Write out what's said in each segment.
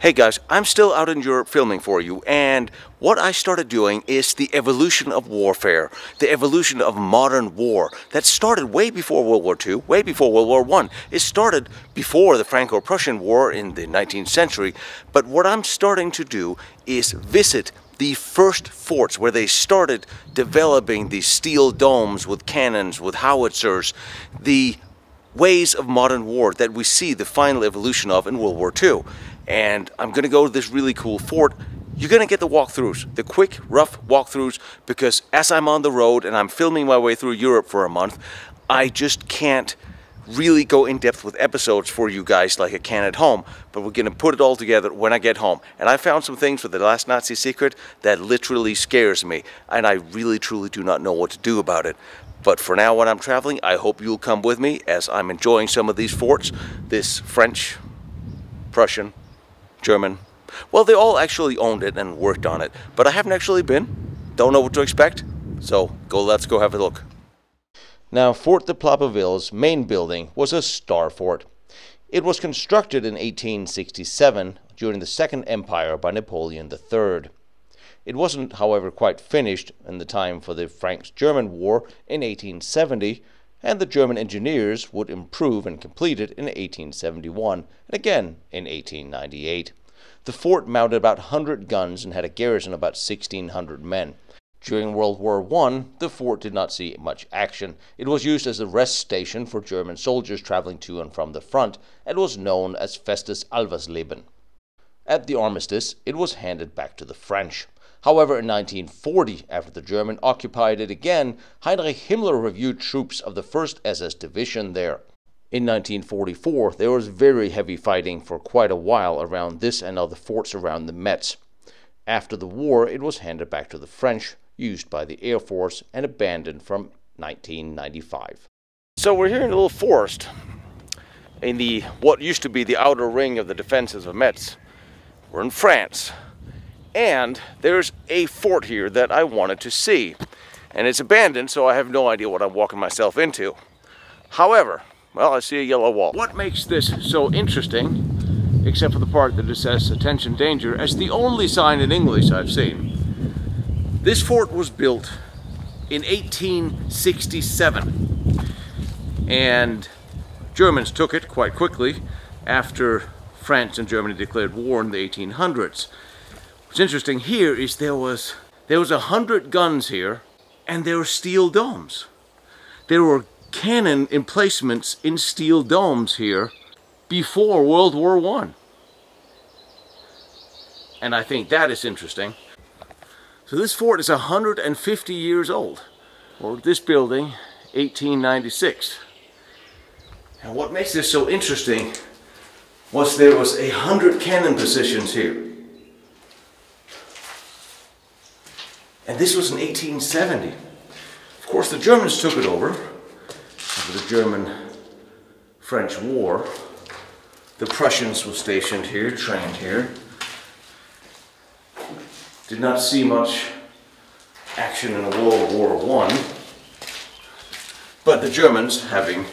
Hey guys, I'm still out in Europe filming for you, and what I started doing is the evolution of warfare, the evolution of modern war that started way before World War II, way before World War I. It started before the Franco-Prussian War in the 19th century, but what I'm starting to do is visit the first forts where they started developing these steel domes with cannons, with howitzers, the ways of modern war that we see the final evolution of in World War II and I'm gonna go to this really cool fort. You're gonna get the walkthroughs, the quick, rough walkthroughs, because as I'm on the road and I'm filming my way through Europe for a month, I just can't really go in depth with episodes for you guys like I can at home, but we're gonna put it all together when I get home. And I found some things for the last Nazi secret that literally scares me, and I really truly do not know what to do about it. But for now, when I'm traveling, I hope you'll come with me as I'm enjoying some of these forts, this French, Prussian, German. Well, they all actually owned it and worked on it, but I haven't actually been. Don't know what to expect. So go, let's go have a look. Now, Fort de Plappeville's main building was a star fort. It was constructed in 1867 during the Second Empire by Napoleon III. It wasn't, however, quite finished in the time for the Franco-German War in 1870, and the German engineers would improve and complete it in 1871 and again in 1898. The fort mounted about 100 guns and had a garrison of about 1,600 men. During World War I, the fort did not see much action. It was used as a rest station for German soldiers traveling to and from the front and was known as Festes Alvensleben. At the armistice, it was handed back to the French. However, in 1940, after the German occupied it again, Heinrich Himmler reviewed troops of the 1st SS Division there. In 1944, there was very heavy fighting for quite a while around this and other forts around the Metz. After the war, it was handed back to the French, used by the Air Force, and abandoned from 1995. So we're here in a little forest in the what used to be the outer ring of the defenses of Metz. We're in France. And there's a fort here that I wanted to see. And it's abandoned, so I have no idea what I'm walking myself into. However, well, I see a yellow wall. What makes this so interesting, except for the part that it says attention danger, as the only sign in English I've seen. This fort was built in 1867. And Germans took it quite quickly after France and Germany declared war in the 1800s. What's interesting here is there was there was a hundred guns here and there were steel domes. There were cannon emplacements in steel domes here before World War One. And I think that is interesting. So this fort is 150 years old. Or this building, 1896. And what makes this so interesting was there was a hundred cannon positions here. And this was in 1870. Of course, the Germans took it over after the German-French War. The Prussians were stationed here, trained here. Did not see much action in World War One. But the Germans having,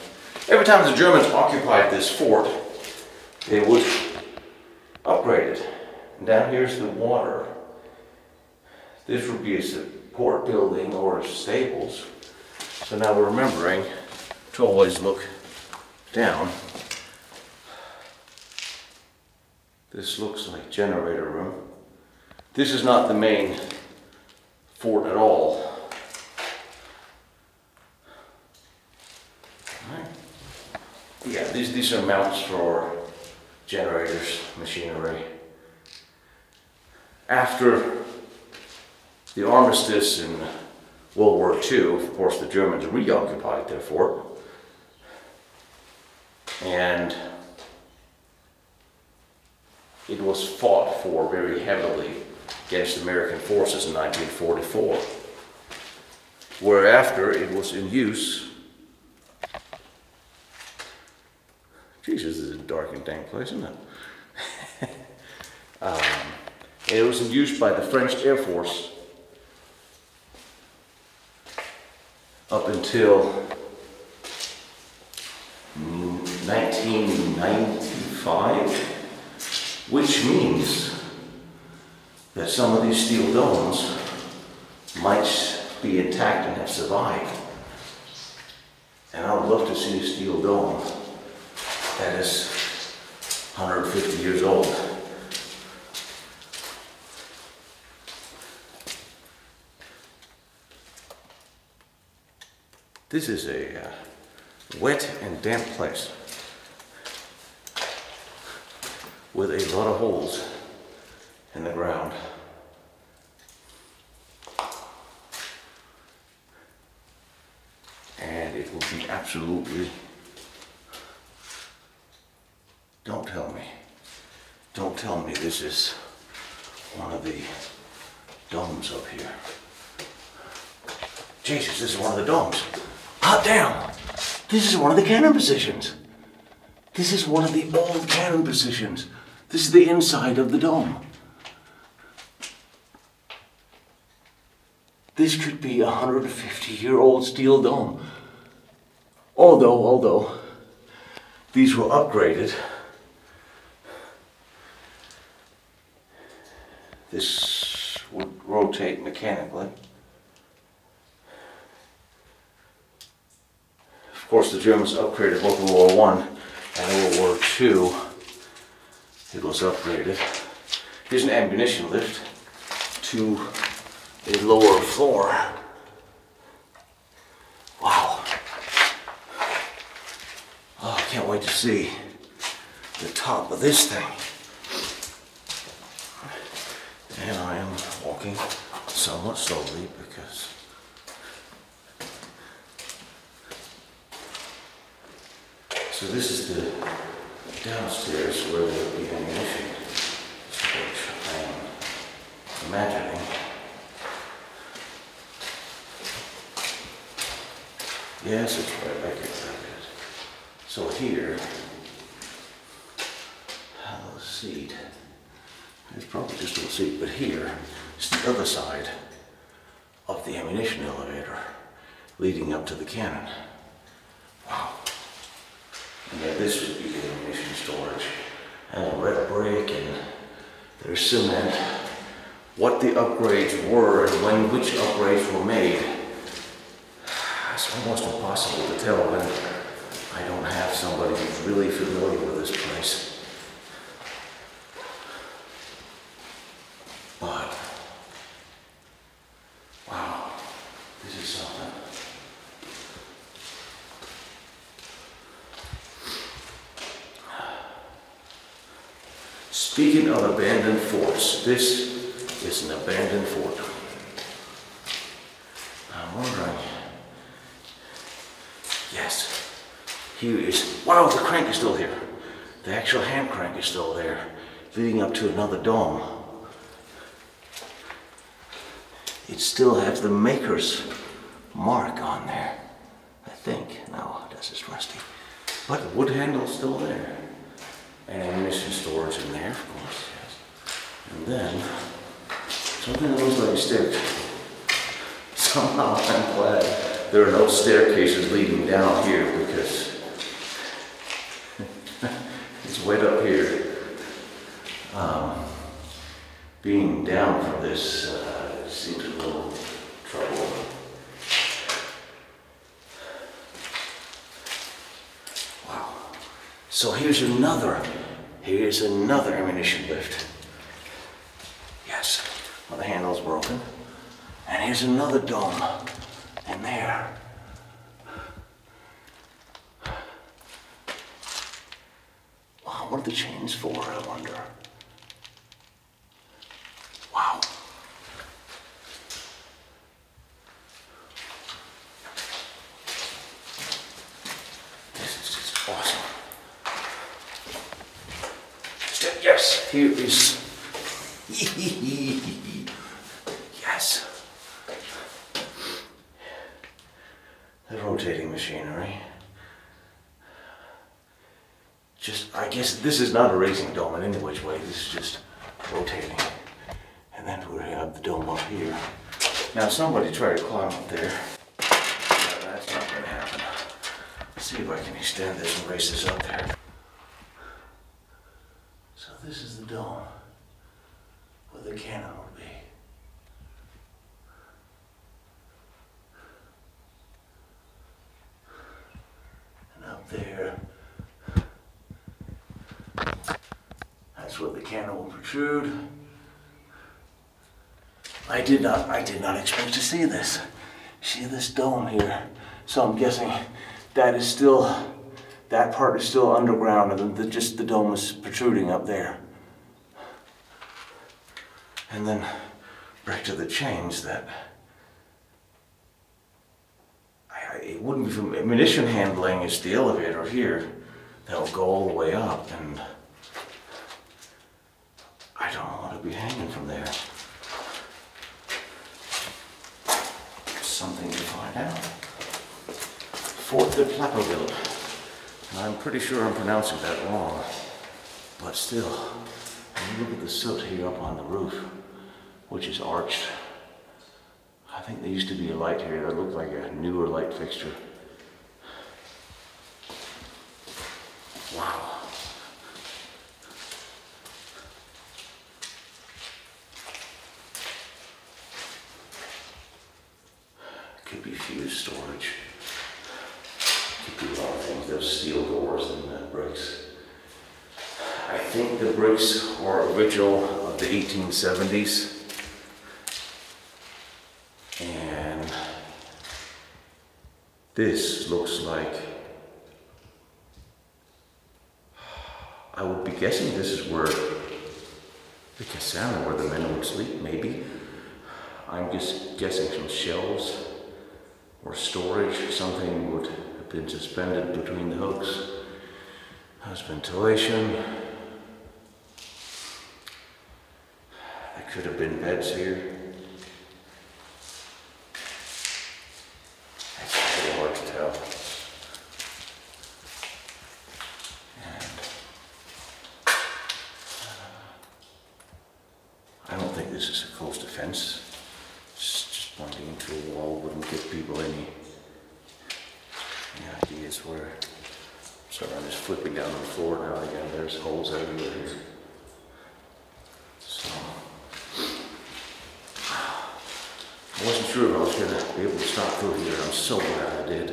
every time the Germans occupied this fort, they would upgrade it. And down here's the water. This would be a support building or stables. So now we're remembering to always look down. This looks like generator room. This is not the main fort at all. Yeah, these, these are mounts for generators, machinery. After the armistice in World War II, of course, the Germans reoccupied their fort. And it was fought for very heavily against American forces in 1944. Whereafter it was in use. Jesus, this is a dark and dank place, isn't it? um, it was in use by the French Air Force up until 1995. which means that some of these steel domes might be intact and have survived. And I would love to see a steel dome that is 150 years old. This is a uh, wet and damp place with a lot of holes in the ground. And it will be absolutely, don't tell me, don't tell me this is one of the domes up here. Jesus, this is one of the domes. Hot damn! This is one of the cannon positions. This is one of the old cannon positions. This is the inside of the dome. This could be a 150 year old steel dome. Although, although, these were upgraded. This would rotate mechanically. Of course, the Germans upgraded both World War One and World War Two. It was upgraded. Here's an ammunition lift to a lower floor. Wow. Oh, I can't wait to see the top of this thing. And I am walking somewhat slowly because So this is the downstairs where the ammunition storage. I am imagining. Yes, it's right back here. So here, a seat. It's probably just a little seat, but here is the other side of the ammunition elevator leading up to the cannon. And then this would be the ammunition storage. And red brick and there's cement. What the upgrades were and when which upgrades were made. It's almost impossible to tell when I don't have somebody who's really familiar with this place. But, wow, this is something. Speaking of abandoned forts, this is an abandoned fort. I'm wondering. Yes, here is. Wow, the crank is still here. The actual hand crank is still there, leading up to another dome. It still has the maker's mark on there. I think. No, this is rusty. But the wood handle's still there. And ammunition storage in there, of course. And then, something that looks like a staircase. Somehow I'm glad there are no staircases leading down here because it's wet up here. Um, being down for this uh, seems a little trouble. Wow. So here's another, here's another ammunition lift. The handle's broken. And here's another dome in there. Wow, what are the chains for, I wonder? Wow. This is just awesome. Yes, here is. yes. The machinery. Just, I guess this is not a racing dome in any which way. This is just rotating. And then we have the dome up here. Now somebody tried to climb up there. That's not gonna happen. Let's see if I can extend this and raise this up there. So this is the dome with the cannon would be. And up there, that's where the cannon. I did not, I did not expect to see this. See this dome here. So I'm guessing that is still, that part is still underground and the, just the dome is protruding up there. And then back to the chains that I, I- it wouldn't be from ammunition handling is the elevator here that will go all the way up and I don't want to be hanging from there. Something to find out. Fort de Plappeville. And I'm pretty sure I'm pronouncing that wrong. But still, look at the soot here up on the roof, which is arched, I think there used to be a light here that looked like a newer light fixture. Wow. Could be fuse storage. Could be a lot of things. There's steel doors and uh, bricks. I think the bricks are original of the 1870s. And this looks like, I would be guessing this is where the casana, where the men would sleep, maybe. I'm just guessing some shelves or storage, something would have been suspended between the hooks. There's ventilation. There could have been beds here. It's really hard to tell. And I don't think this is a close defense. Just just blending into a wall wouldn't give people any, any ideas where. Sorry, I'm just flipping down on the floor now again. There's holes everywhere here. So. I wasn't sure if I was gonna be able to stop through here. I'm so glad I did.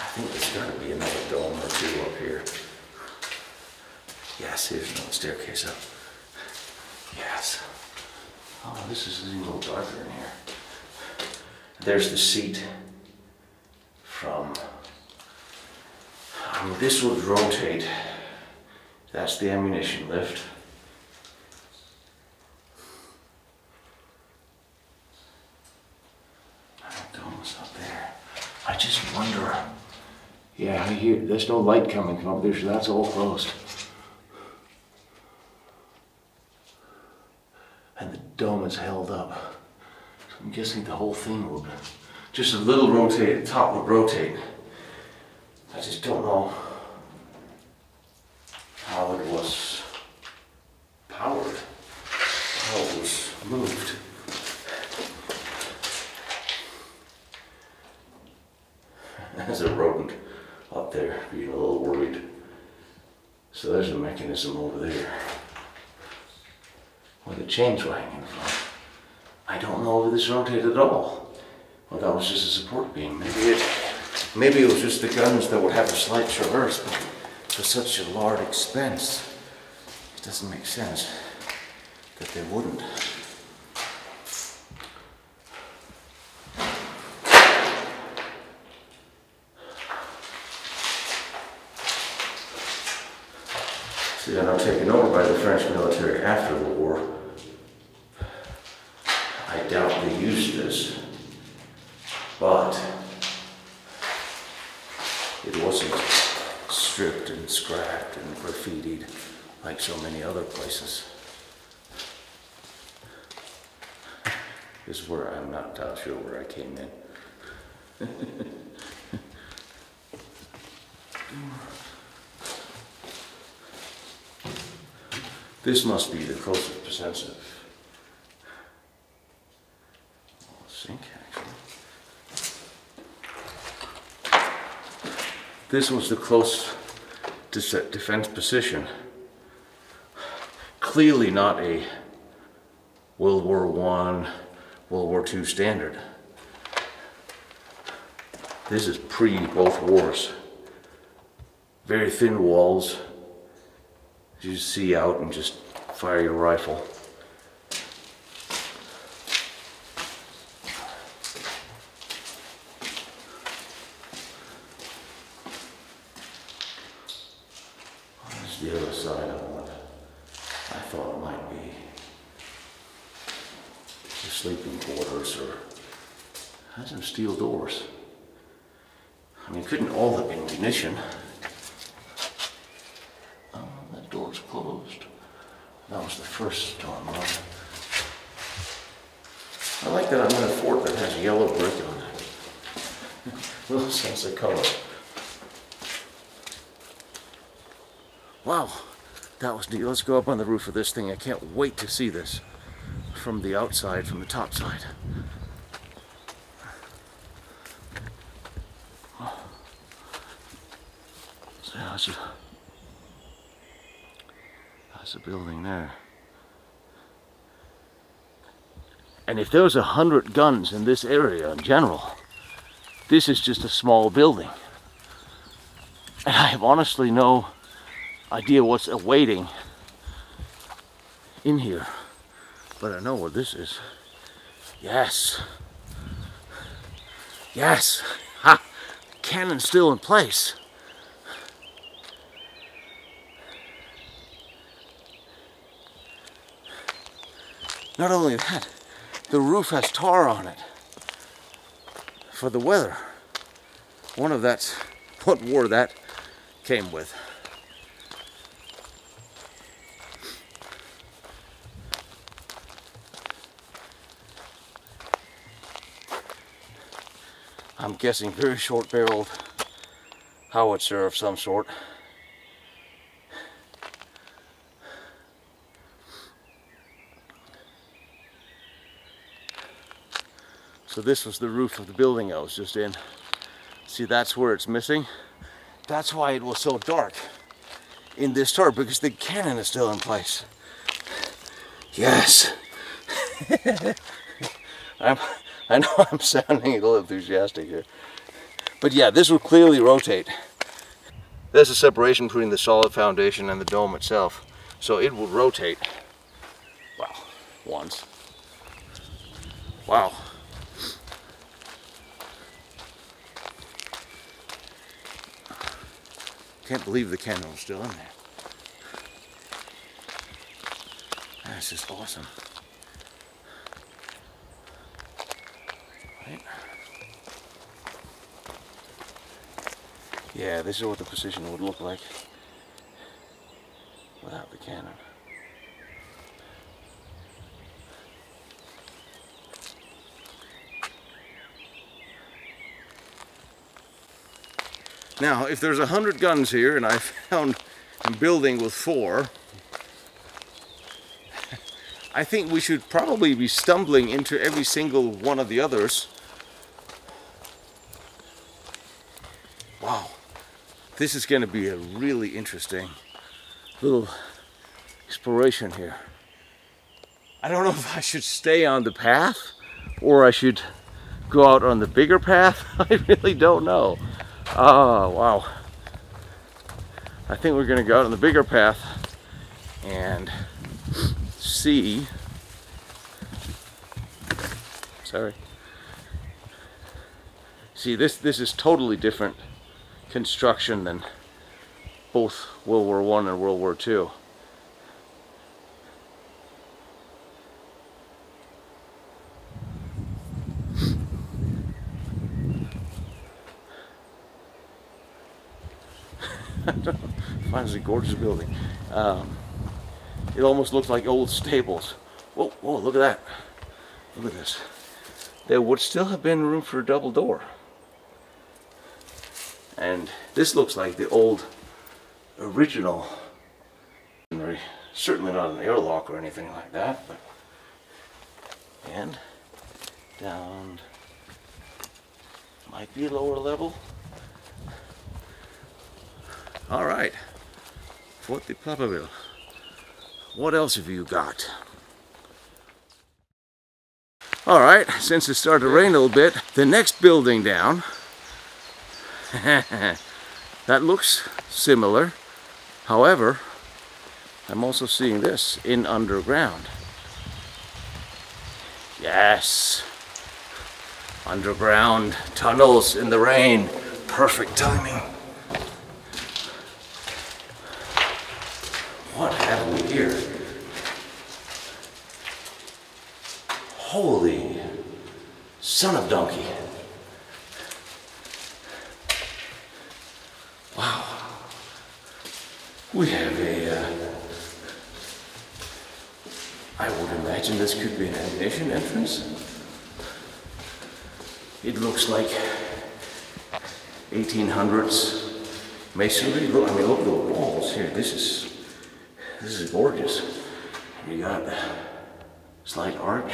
I think there's gotta be another dome or two up here. Yes, there's another staircase up. Yes. Oh, this is a little darker in here. There's the seat from, mean, this would rotate. That's the ammunition lift. That dome's up there. I just wonder. Yeah, I hear, there's no light coming from up there, so that's all closed. And the dome is held up. So I'm guessing the whole thing would, just a little rotate, the top would rotate. I just don't know how it was powered, how it was moved. There's a rodent up there, being a little worried. So there's a mechanism over there. Where the chains were hanging from. I don't know if this rotated at all. Well, that was just a support beam. Maybe it, maybe it was just the guns that would have a slight traverse, but for such a large expense, it doesn't make sense that they wouldn't. See, they're now taken over by the French military after the war. I doubt they used this, but it wasn't stripped and scrapped and graffitied like so many other places. This is where I'm not sure where I came in. This must be the closest percentage. Sink, actually. This was the close defense position. Clearly not a World War One, World War Two standard. This is pre both wars. Very thin walls. You see out and just fire your rifle. That's the other side of what I thought it might be. The sleeping quarters or had some steel doors. I mean, couldn't all have been munition. Oh, that door's closed. That was the first storm run. I like that I'm in a fort that has yellow brick on it. Little sense of color. Wow, that was neat. Let's go up on the roof of this thing. I can't wait to see this from the outside, from the top side. So that's a, that's a building there. And if there was a hundred guns in this area in general, this is just a small building. And I have honestly no idea what's awaiting in here. But I know what this is. Yes. Yes. Ha! Cannon still in place. Not only that, the roof has tar on it for the weather. One of that's what war that came with. I'm guessing very short barreled howitzer of some sort. So this was the roof of the building I was just in. See, that's where it's missing. That's why it was so dark in this tour because the cannon is still in place. Yes. I'm, I know I'm sounding a little enthusiastic here. But yeah, this will clearly rotate. There's a separation between the solid foundation and the dome itself. So it will rotate. Wow, once. Wow. Can't believe the cannon was still in there. That's just awesome. Yeah, this is what the position would look like without the cannon. Now, if there's a hundred guns here and I found a building with four, I think we should probably be stumbling into every single one of the others. This is going to be a really interesting little exploration here. I don't know if I should stay on the path or I should go out on the bigger path. I really don't know. Oh, wow. I think we're going to go out on the bigger path and see. Sorry. See, this this is totally different construction than both World War One and World War Two. Finds a gorgeous building. Um, it almost looks like old stables. Whoa, whoa, look at that. Look at this. There would still have been room for a double door. And this looks like the old original certainly not an airlock or anything like that, but and down. Might be a lower level. All right, Fort de Plappeville. What else have you got? All right, since it started to rain a little bit, the next building down, that looks similar. However, I'm also seeing this in underground. Yes, underground tunnels in the rain. Perfect timing. What have we here? Holy son of donkey. Wow. We have a, uh, I would imagine this could be an ammunition entrance. It looks like 1800s masonry. Look, I mean, look at the walls here. This is, this is gorgeous. You got slight arch.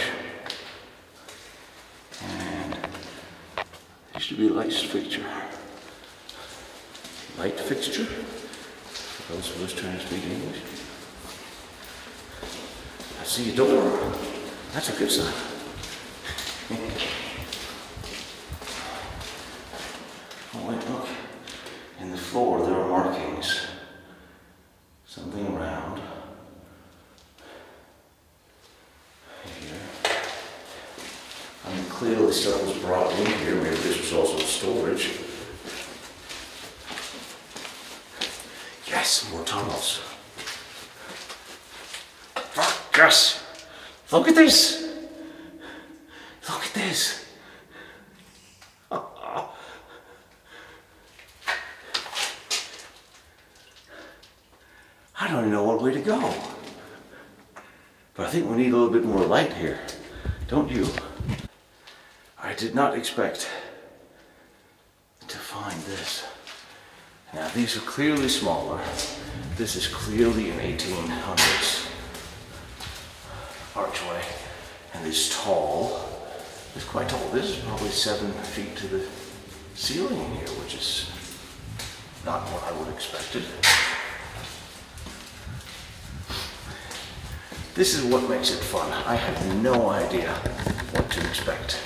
And used to be a light fixture. Light fixture. For those of us trying to speak English. I see a door. That's a good sign. oh wait, look. In the floor there are markings. Something round. Here. I mean, clearly stuff was brought in here. Maybe this was also storage. Yes, more tunnels. Fuck, yes. Look at this. Look at this. I don't know what way to go. But I think we need a little bit more light here. Don't you? I did not expect to find this. Now these are clearly smaller. This is clearly an 1800s archway. And this tall, it's quite tall. This is probably seven feet to the ceiling here, which is not what I would have expected. This is what makes it fun. I have no idea what to expect.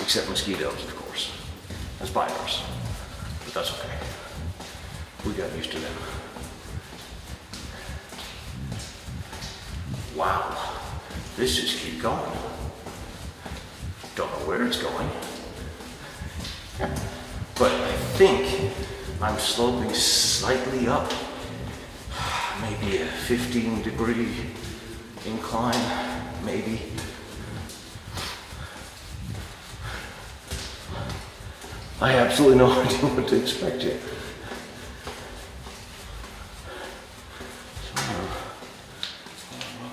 Except mosquitoes, of course. And spiders. But that's okay. We got used to them. Wow. This just keep going. Don't know where it's going. But I think I'm sloping slightly up. Maybe a 15 degree incline, maybe. I absolutely no idea what to expect here.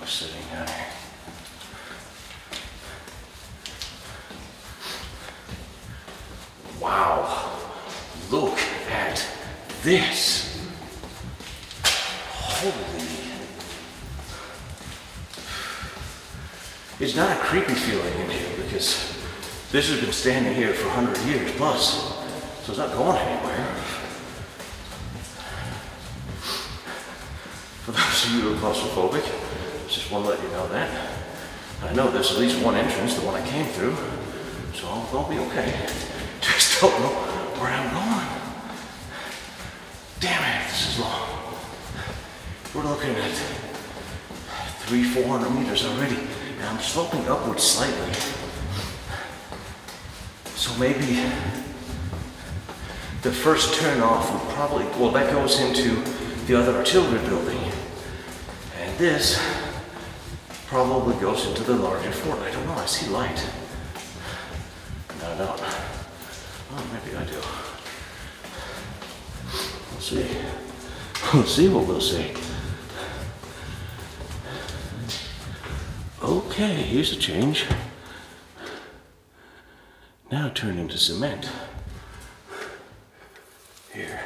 Rocks sitting down here. Wow, look at this. Holy. It's not a creepy feeling in here because this has been standing here for 100 years plus, so it's not going anywhere. For those of you who are claustrophobic, just want to let you know that. I know there's at least one entrance, the one I came through, so I'll, I'll be okay. Just don't know where I'm going. Damn it, this is long. We're looking at three, four hundred meters already, and I'm sloping upwards slightly. So maybe the first turn off would probably, well, that goes into the other artillery building. And this probably goes into the larger fort. I don't know, I see light. No, I don't. Oh, maybe I do. We'll see. We'll see what we'll see. Okay, here's a change. Now turned into cement. Here.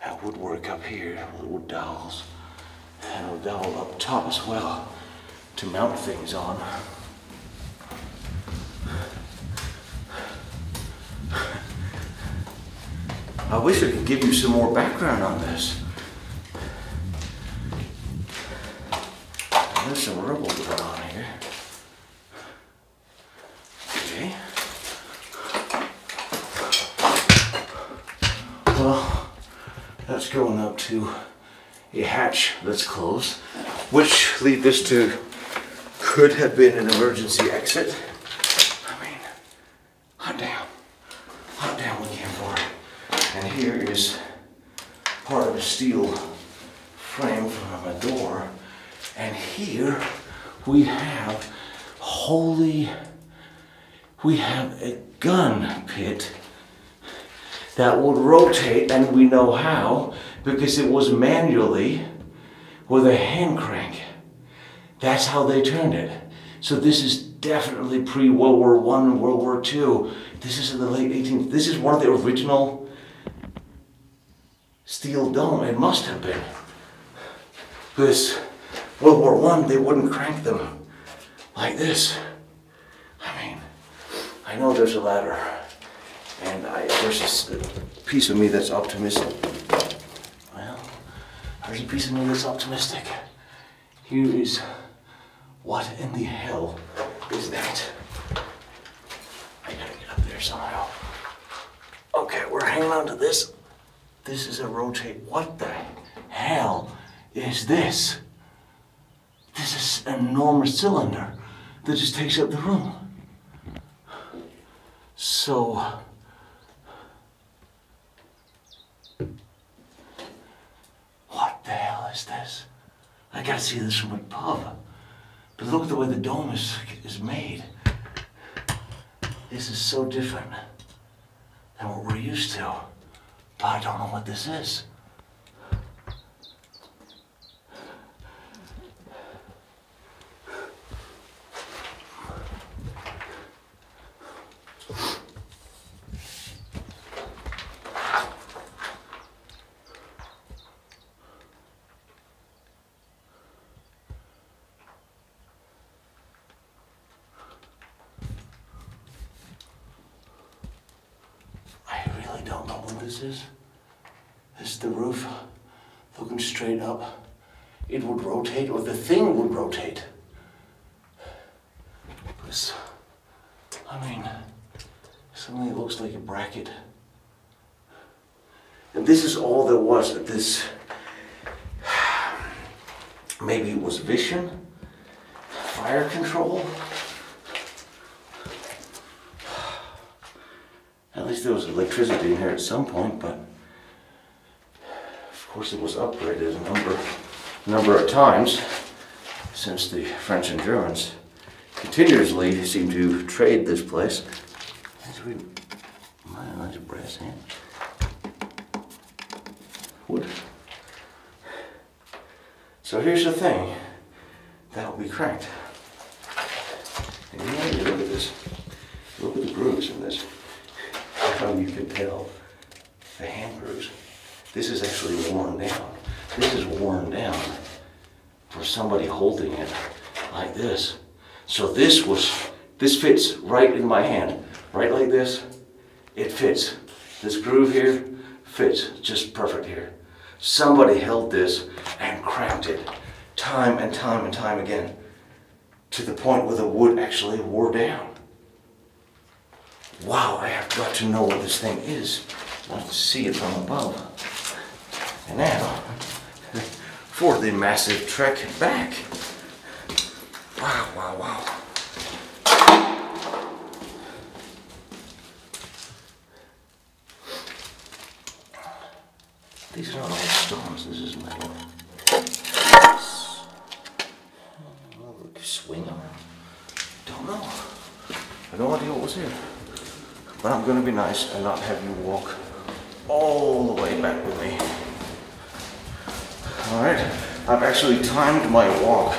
That woodwork up here, little dowels up top as well to mount things on. I wish I could give you some more background on this. There's some rubble going on here. Okay. Well, that's going up to a hatch that's closed, which lead this to could have been an emergency exit. I mean, hot damn. Hot damn we came for. And here is part of a steel frame from a door. And here we have, holy, we have a gun pit that would rotate, and we know how because it was manually with a hand crank. That's how they turned it. So this is definitely pre-World War One, World War Two. This is in the late 18th. This is one of the original steel dome. It must have been. Because World War One, they wouldn't crank them like this. I mean, I know there's a ladder, and I, there's a piece of me that's optimistic. There's a piece of me that's optimistic. Here is what in the hell is that? I gotta get up there somehow. Okay, we're hanging on to this. This is a rotate. What the hell is this? This is an enormous cylinder that just takes up the room. So, is this? I gotta see this from above. But look at the way the dome is, is made. This is so different than what we're used to. But I don't know what this is. I really don't know what this is. This is the roof looking straight up. It would rotate, or the thing would rotate. This, I mean, suddenly it looks like a bracket. And this is all there was at this. Maybe it was vision, fire control. At least there was electricity in here at some point, but of course it was upgraded a number, number of times since the French and Germans continuously seem to trade this place. Brass hand. Wood. So here's the thing. That'll be cranked. And you know, you look at this. Look at the grooves in this how you can tell the hand grooves. This is actually worn down. This is worn down for somebody holding it like this. So this was, this fits right in my hand, right like this. It fits. This groove here fits just perfect here. Somebody held this and cramped it time and time and time again to the point where the wood actually wore down. Wow, I have got to know what this thing is. To see it from above. And now, for the massive trek back. Wow, wow, wow. These are all stones, this is metal. Oh, look, swing arm. Don't know. I have no idea what was here. But I'm gonna be nice and not have you walk all the way back with me. All right, I've actually timed my walk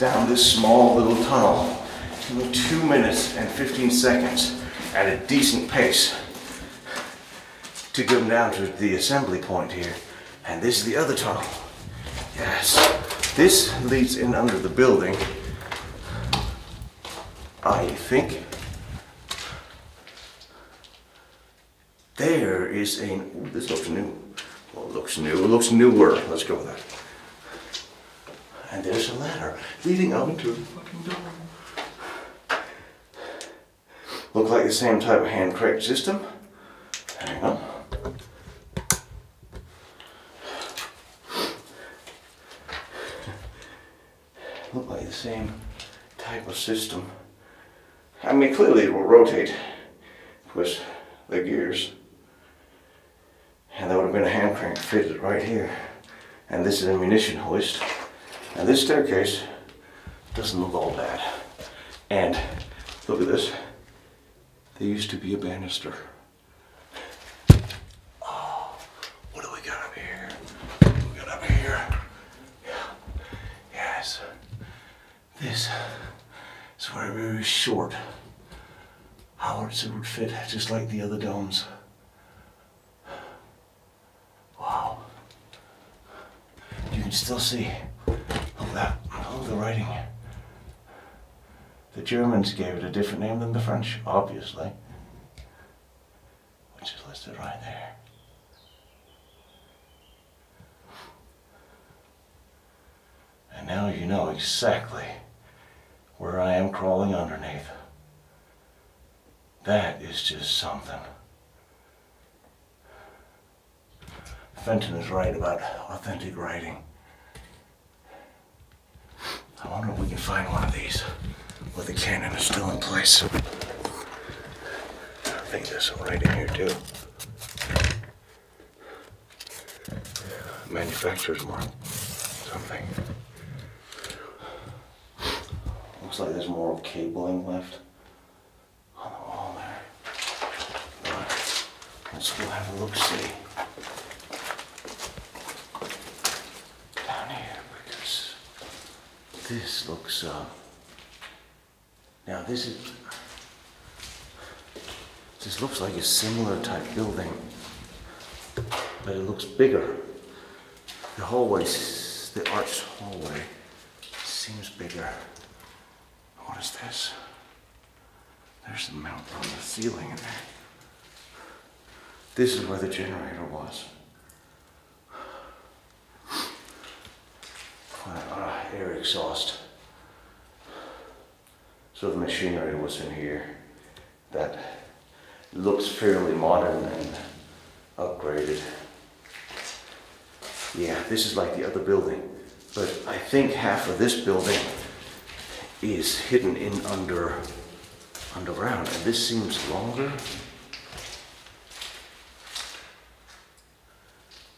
down this small little tunnel in two minutes and 15 seconds at a decent pace to come down to the assembly point here. And this is the other tunnel. Yes, this leads in under the building. I think there is a, ooh, this looks new. Well, it looks new, it looks newer. Let's go with that. And there's a ladder leading up into the fucking door. Look like the same type of hand crank system. Hang on. Look like the same type of system. I mean, clearly it will rotate with the gears. And there would have been a hand crank fitted right here. And this is a munition hoist. And this staircase doesn't look all bad. And look at this. There used to be a banister. Oh, what do we got up here? We got up here? Yes. This is very, very short howitzer would fit just like the other domes. Wow. You can still see, that, at the writing. The Germans gave it a different name than the French, obviously, which is listed right there. And now you know exactly where I am crawling underneath. That is just something. Fenton is right about authentic writing. I wonder if we can find one of these where the cannon is still in place. I think there's some in here too. Manufacturer's mark, something. Looks like there's more cabling left on the wall there. But let's go have a look see. Down here because this looks uh now this is this looks like a similar type building, but it looks bigger. The hallway, the arched hallway seems bigger. What is this? There's a mount on the ceiling in there. This is where the generator was. Uh, air exhaust. So the machinery was in here that looks fairly modern and upgraded. Yeah, this is like the other building, but I think half of this building is hidden in under underground, and this seems longer.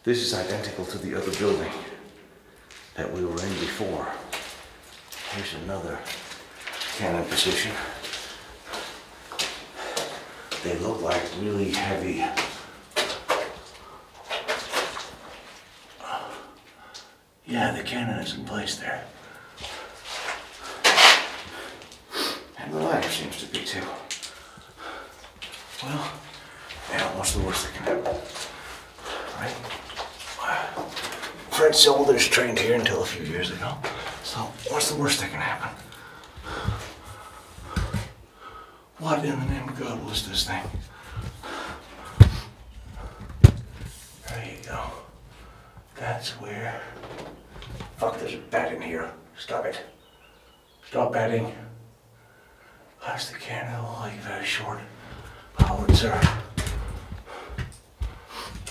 This is identical to the other building that we were in before. Here's another cannon position. They look like really heavy Yeah, the cannon is in place there. And the ladder seems to be too. Well, yeah, what's the worst that can happen? Right? Fred trained here until a few years ago. So, what's the worst that can happen? What in the name of God was this thing? There you go. That's where. Fuck, there's a bat in here. Stop it. Stop batting. That's the like very short howitzer.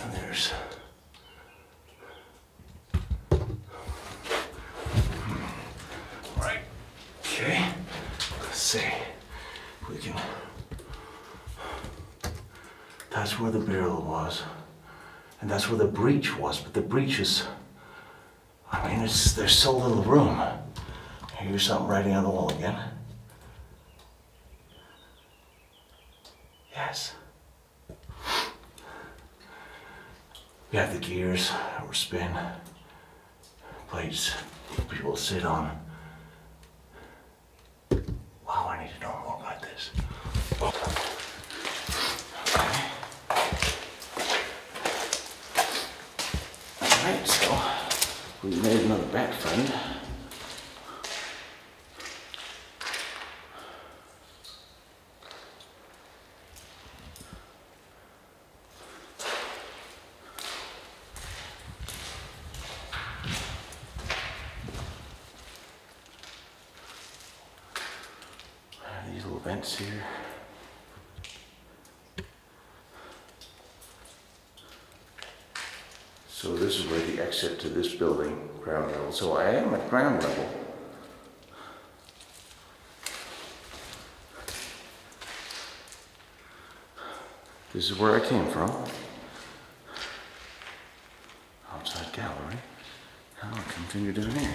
And there's. Right. Okay. Let's see. If we can. That's where the barrel was. And that's where the breech was, but the breech is. I mean, it's, there's so little room. Here's something writing on the wall again. Yes. We have the gears that will spin, plates people sit on. Wow, I need to know more about this. Okay. Alright, so we made another bat friend. vents here. So this is where the exit to this building, ground level. So I am at ground level. This is where I came from. Outside gallery. Now I'll continue down here.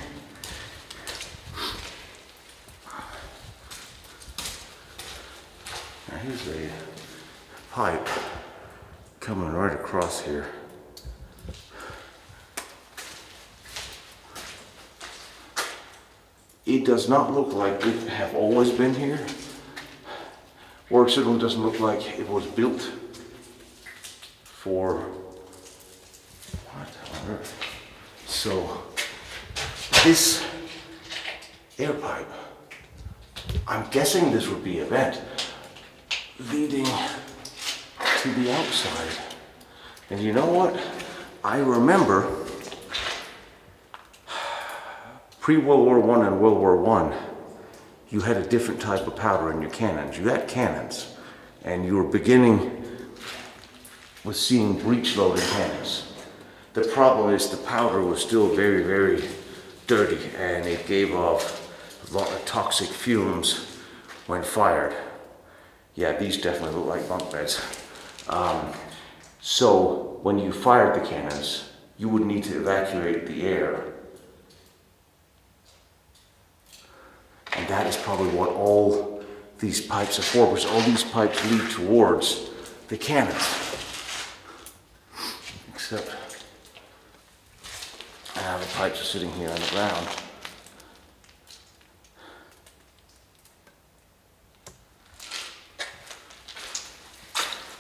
Now here's a pipe coming right across here. It does not look like it have always been here. Or it certainly doesn't look like it was built for what on earth. So this air pipe, I'm guessing this would be a vent leading to the outside. And you know what? I remember pre-World War One and World War One, you had a different type of powder in your cannons. You had cannons, and you were beginning with seeing breech-loaded cannons. The problem is the powder was still very, very dirty, and it gave off a lot of toxic fumes when fired. Yeah, these definitely look like bunk beds. Um, so when you fired the cannons, you would need to evacuate the air And that is probably what all these pipes are for, because all these pipes lead towards the cannons. Except uh, the pipes are sitting here on the ground.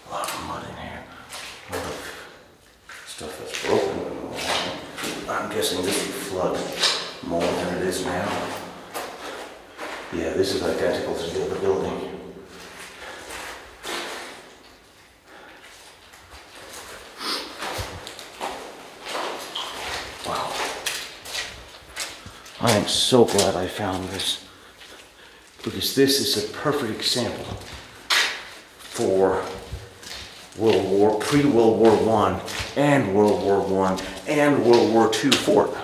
A lot of mud in here. A lot of stuff that's broken. I'm guessing this will flood more than it is now. Yeah, this is identical to the other building. Wow. I am so glad I found this because this is a perfect example for World War, pre-World War One and World War One and World War Two fort.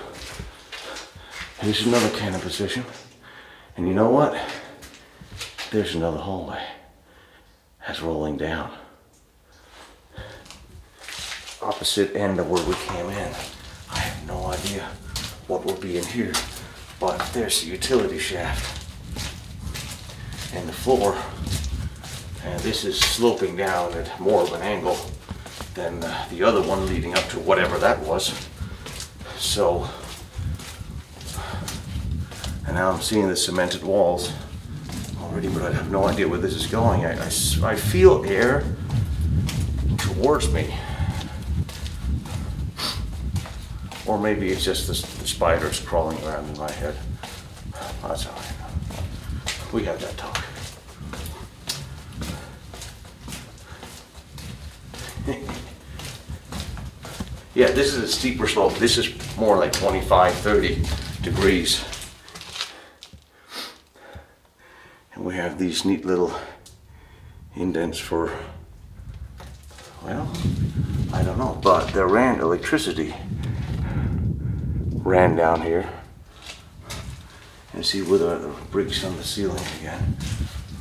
Here's another cannon position. And you know what? There's another hallway that's rolling down. Opposite end of where we came in. I have no idea what will be in here, but there's the utility shaft and the floor. And this is sloping down at more of an angle than uh, the other one leading up to whatever that was. So and now I'm seeing the cemented walls already, but I have no idea where this is going. I, I, I feel air towards me. Or maybe it's just the, the spiders crawling around in my head. That's all right. We have that talk. yeah, this is a steeper slope. This is more like 25, 30 degrees. We have these neat little indents for, well, I don't know, but there ran electricity ran down here. And see where the bricks on the ceiling again.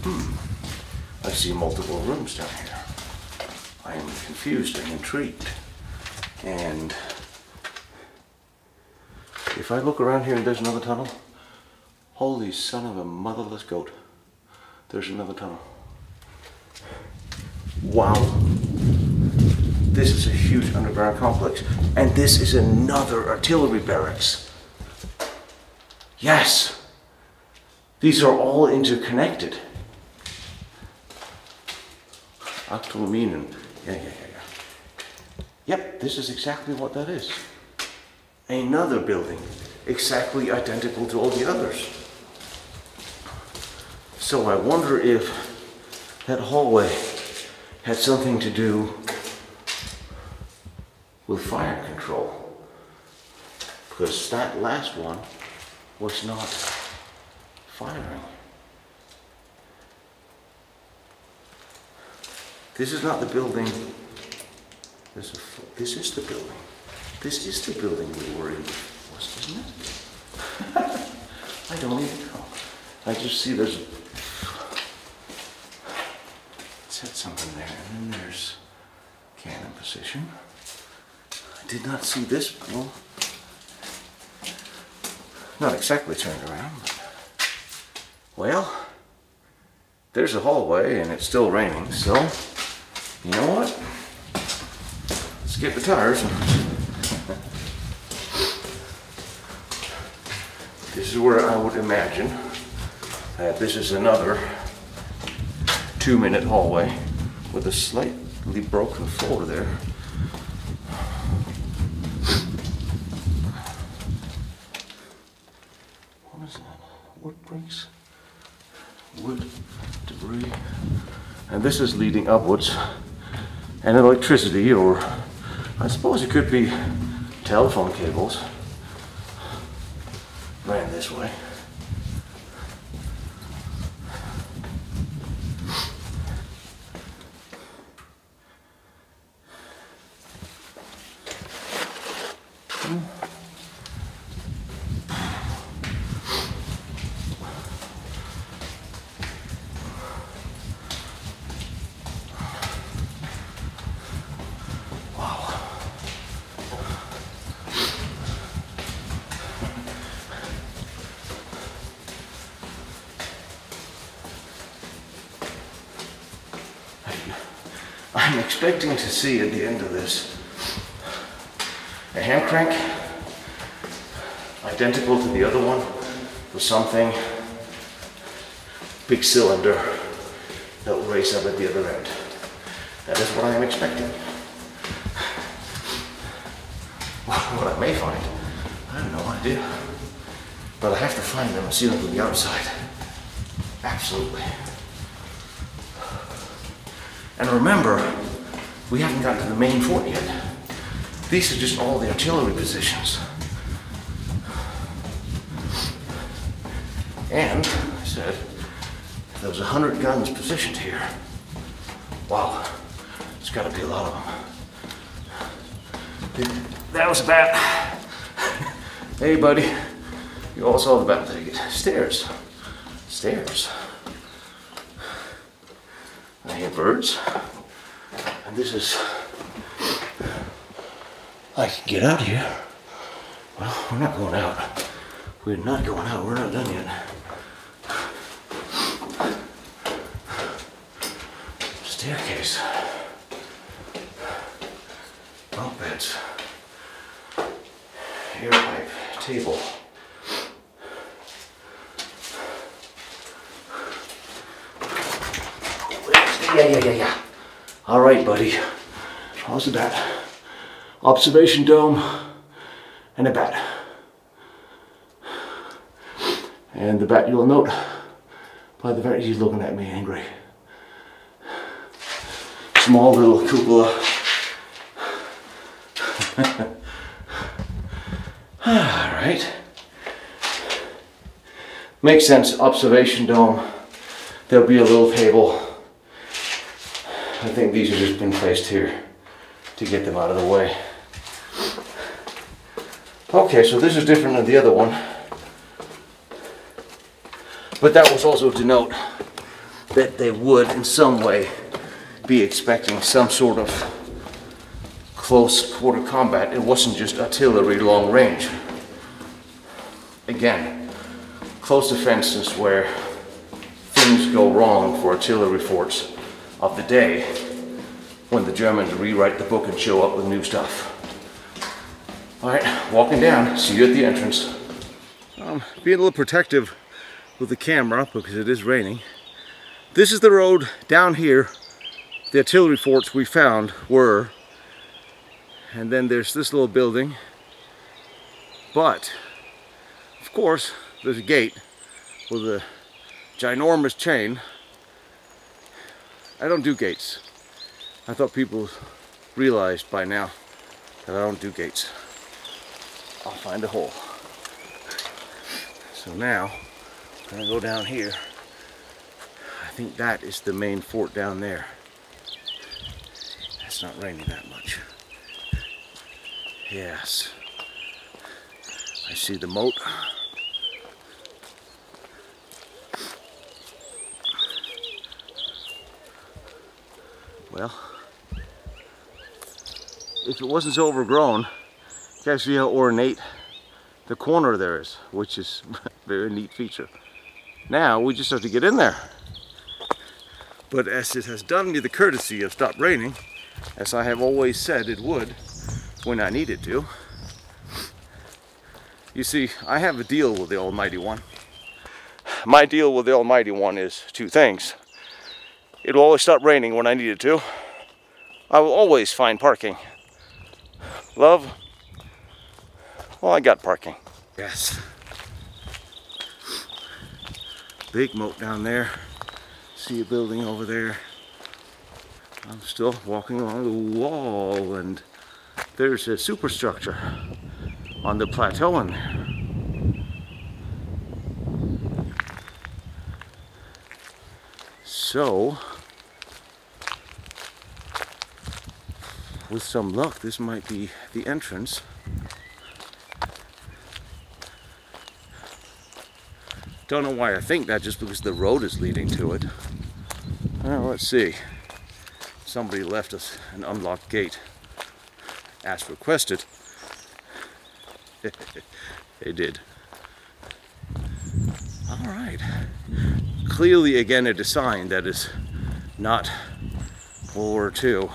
Hmm. I see multiple rooms down here. I am confused and intrigued. And if I look around here and there's another tunnel, holy son of a motherless goat. There's another tunnel. Wow. This is a huge underground complex. And this is another artillery barracks. Yes. These are all interconnected. Aktuaminen. Yeah, yeah, yeah, yeah. Yep, this is exactly what that is. Another building, exactly identical to all the others. So I wonder if that hallway had something to do with fire control. Because that last one was not firing. This is not the building. There's a, this is the building. This is the building we were in, isn't it? I don't even know. I just see there's. Said something there, and then there's cannon position. I did not see this. Well, not exactly turned around. Well, there's a hallway, and it's still raining. So, you know what? Let's get the tires. This is where I would imagine that this is another two minute hallway with a slightly broken floor there. What is that? Wood bricks? Wood debris. And this is leading upwards. And electricity, or I suppose it could be telephone cables ran this way. I'm expecting to see at the end of this a hand crank identical to the other one with something big cylinder that will race up at the other end. That is what I am expecting. What I may find, I have no idea. But I have to find them and see them from the outside. Absolutely. And remember, we haven't gotten to the main fort yet. These are just all the artillery positions. And, I said, there was a hundred guns positioned here. Wow, there's gotta be a lot of them. That was a bat. hey, buddy. You all saw the bat ticket. Stairs. Stairs. I hear birds. And this is. I can get out here. Well, we're not going out. We're not going out. We're not done yet. Staircase. Bunk beds. Air pipe. Table. Yeah, yeah, yeah, yeah. All right, buddy. How's the bat? Observation dome and a bat. And the bat you'll note by the very he's looking at me angry. Small little cupola. All right. Makes sense. Observation dome. There'll be a little table. I think these have just been placed here to get them out of the way. Okay, so this is different than the other one. But that was also to note that they would in some way be expecting some sort of close quarter combat. It wasn't just artillery long range. Again, close defenses where things go wrong for artillery forts of the day when the Germans rewrite the book and show up with new stuff. All right, walking down. See you at the entrance. Um, being a little protective with the camera because it is raining. This is the road down here. The artillery forts we found were. And then there's this little building. But, of course, there's a gate with a ginormous chain. I don't do gates. I thought people realized by now that I don't do gates. I'll find a hole. So now, I'm gonna go down here. I think that is the main fort down there. it's not raining that much. Yes. I see the moat. Well, if it wasn't so overgrown, you can see how ornate the corner there is, which is a very neat feature. Now we just have to get in there. But as it has done me the courtesy of stop raining, as I have always said it would when I needed to, you see, I have a deal with the Almighty One. My deal with the Almighty One is two things. It will always stop raining when I need it to. I will always find parking. Love, well, I got parking. Yes. Big moat down there. See a building over there. I'm still walking along the wall and there's a superstructure on the plateau in there. So, with some luck, this might be the entrance. Don't know why I think that, just because the road is leading to it. Well, let's see. Somebody left us an unlocked gate, as requested. they did. All right. Clearly, again, a design that is not World War II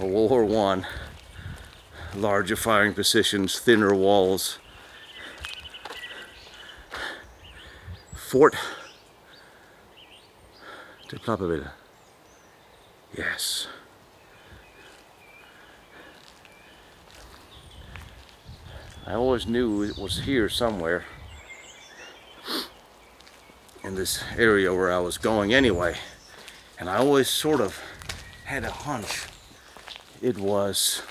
World War One. Larger firing positions, thinner walls. Fort de Plappeville. Yes. I always knew it was here somewhere in this area where I was going anyway. And I always sort of had a hunch it was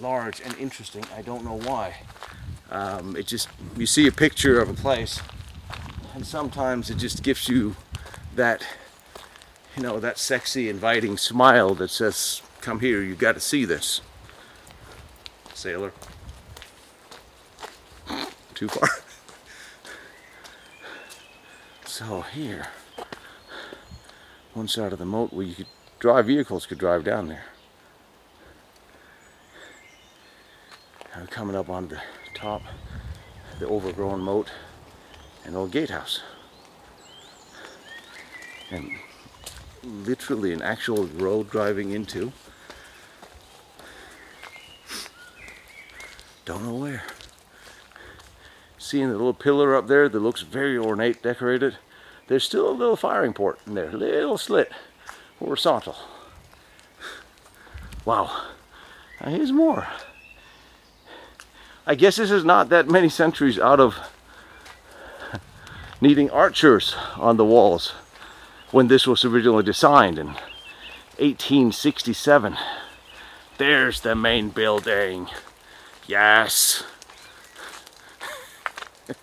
large and interesting. I don't know why. Um, it just, you see a picture of a place and sometimes it just gives you that, you know, that sexy, inviting smile that says, come here, you got to see this sailor. Too far. so here, one side of the moat where you could drive vehicles could drive down there. Now coming up on the top, the overgrown moat and old gatehouse. And literally an actual road driving into Don't know where. Seeing the little pillar up there that looks very ornate, decorated. There's still a little firing port in there, little slit, horizontal. Wow, now here's more. I guess this is not that many centuries out of needing archers on the walls when this was originally designed in 1867. There's the main building. Yes.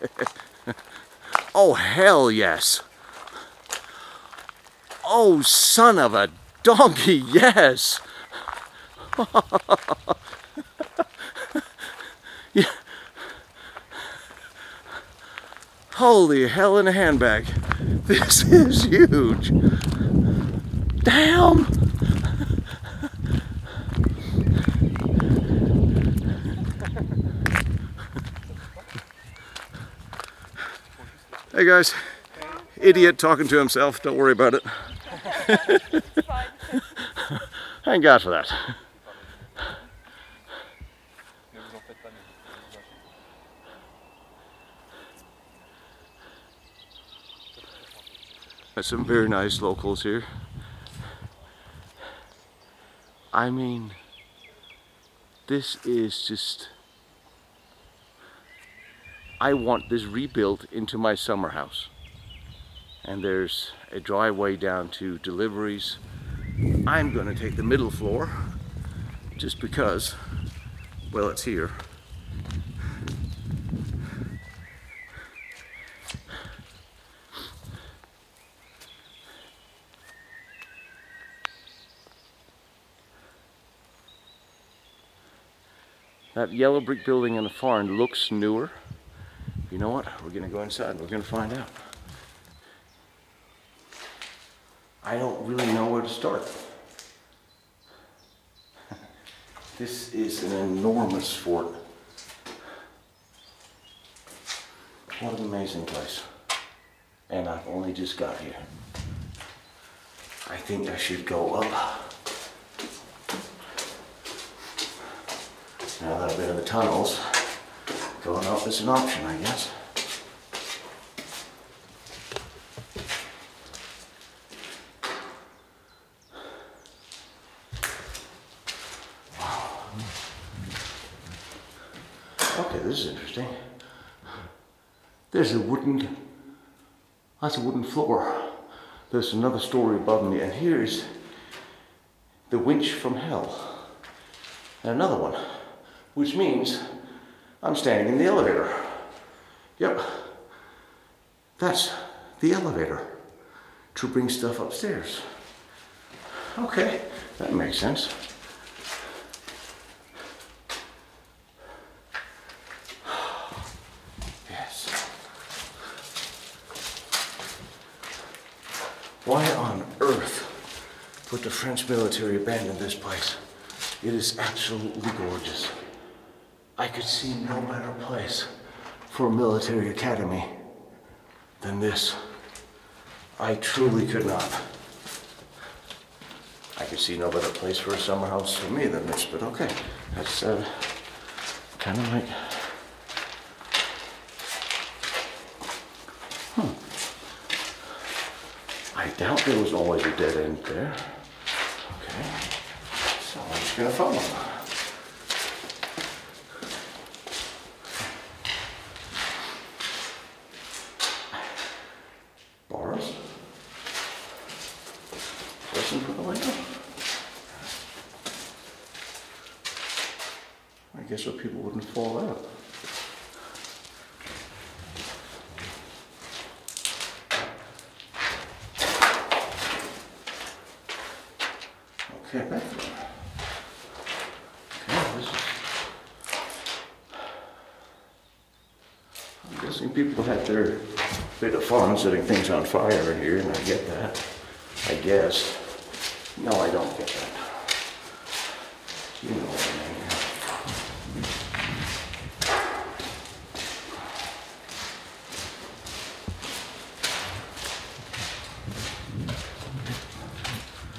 oh, hell yes. Oh, son of a donkey, yes. yeah. Holy hell in a handbag. This is huge. Damn. Hey guys, idiot talking to himself, don't worry about it. Thank God for that. Got some very nice locals here. I mean, this is just I want this rebuilt into my summer house. And there's a driveway down to deliveries. I'm going to take the middle floor just because, well, it's here. That yellow brick building in the farm looks newer. You know what? We're going to go inside and we're going to find out. I don't really know where to start. this is an enormous fort. What an amazing place. And I've only just got here. I think I should go up. Now that I've been in the tunnels, going up is an option, I guess. Okay, this is interesting. There's a wooden, that's a wooden floor. There's another story above me, and here's the winch from hell. And another one, which means I'm standing in the elevator. Yep, that's the elevator to bring stuff upstairs. Okay, that makes sense. Yes. Why on earth would the French military abandoned this place? It is absolutely gorgeous. I could see no better place for a military academy than this. I truly could not. I could see no better place for a summer house for me than this, but okay. That's uh, kind of like. Hmm. I doubt there was always a dead end there. Okay. So I'm just gonna follow. Bars. Listen for the window. I guess so people wouldn't fall out. Okay, back there. Okay, this is. I'm guessing people had their bit of fun setting things on fire here, and I get that. I guess. No, I don't get that. You know what I mean.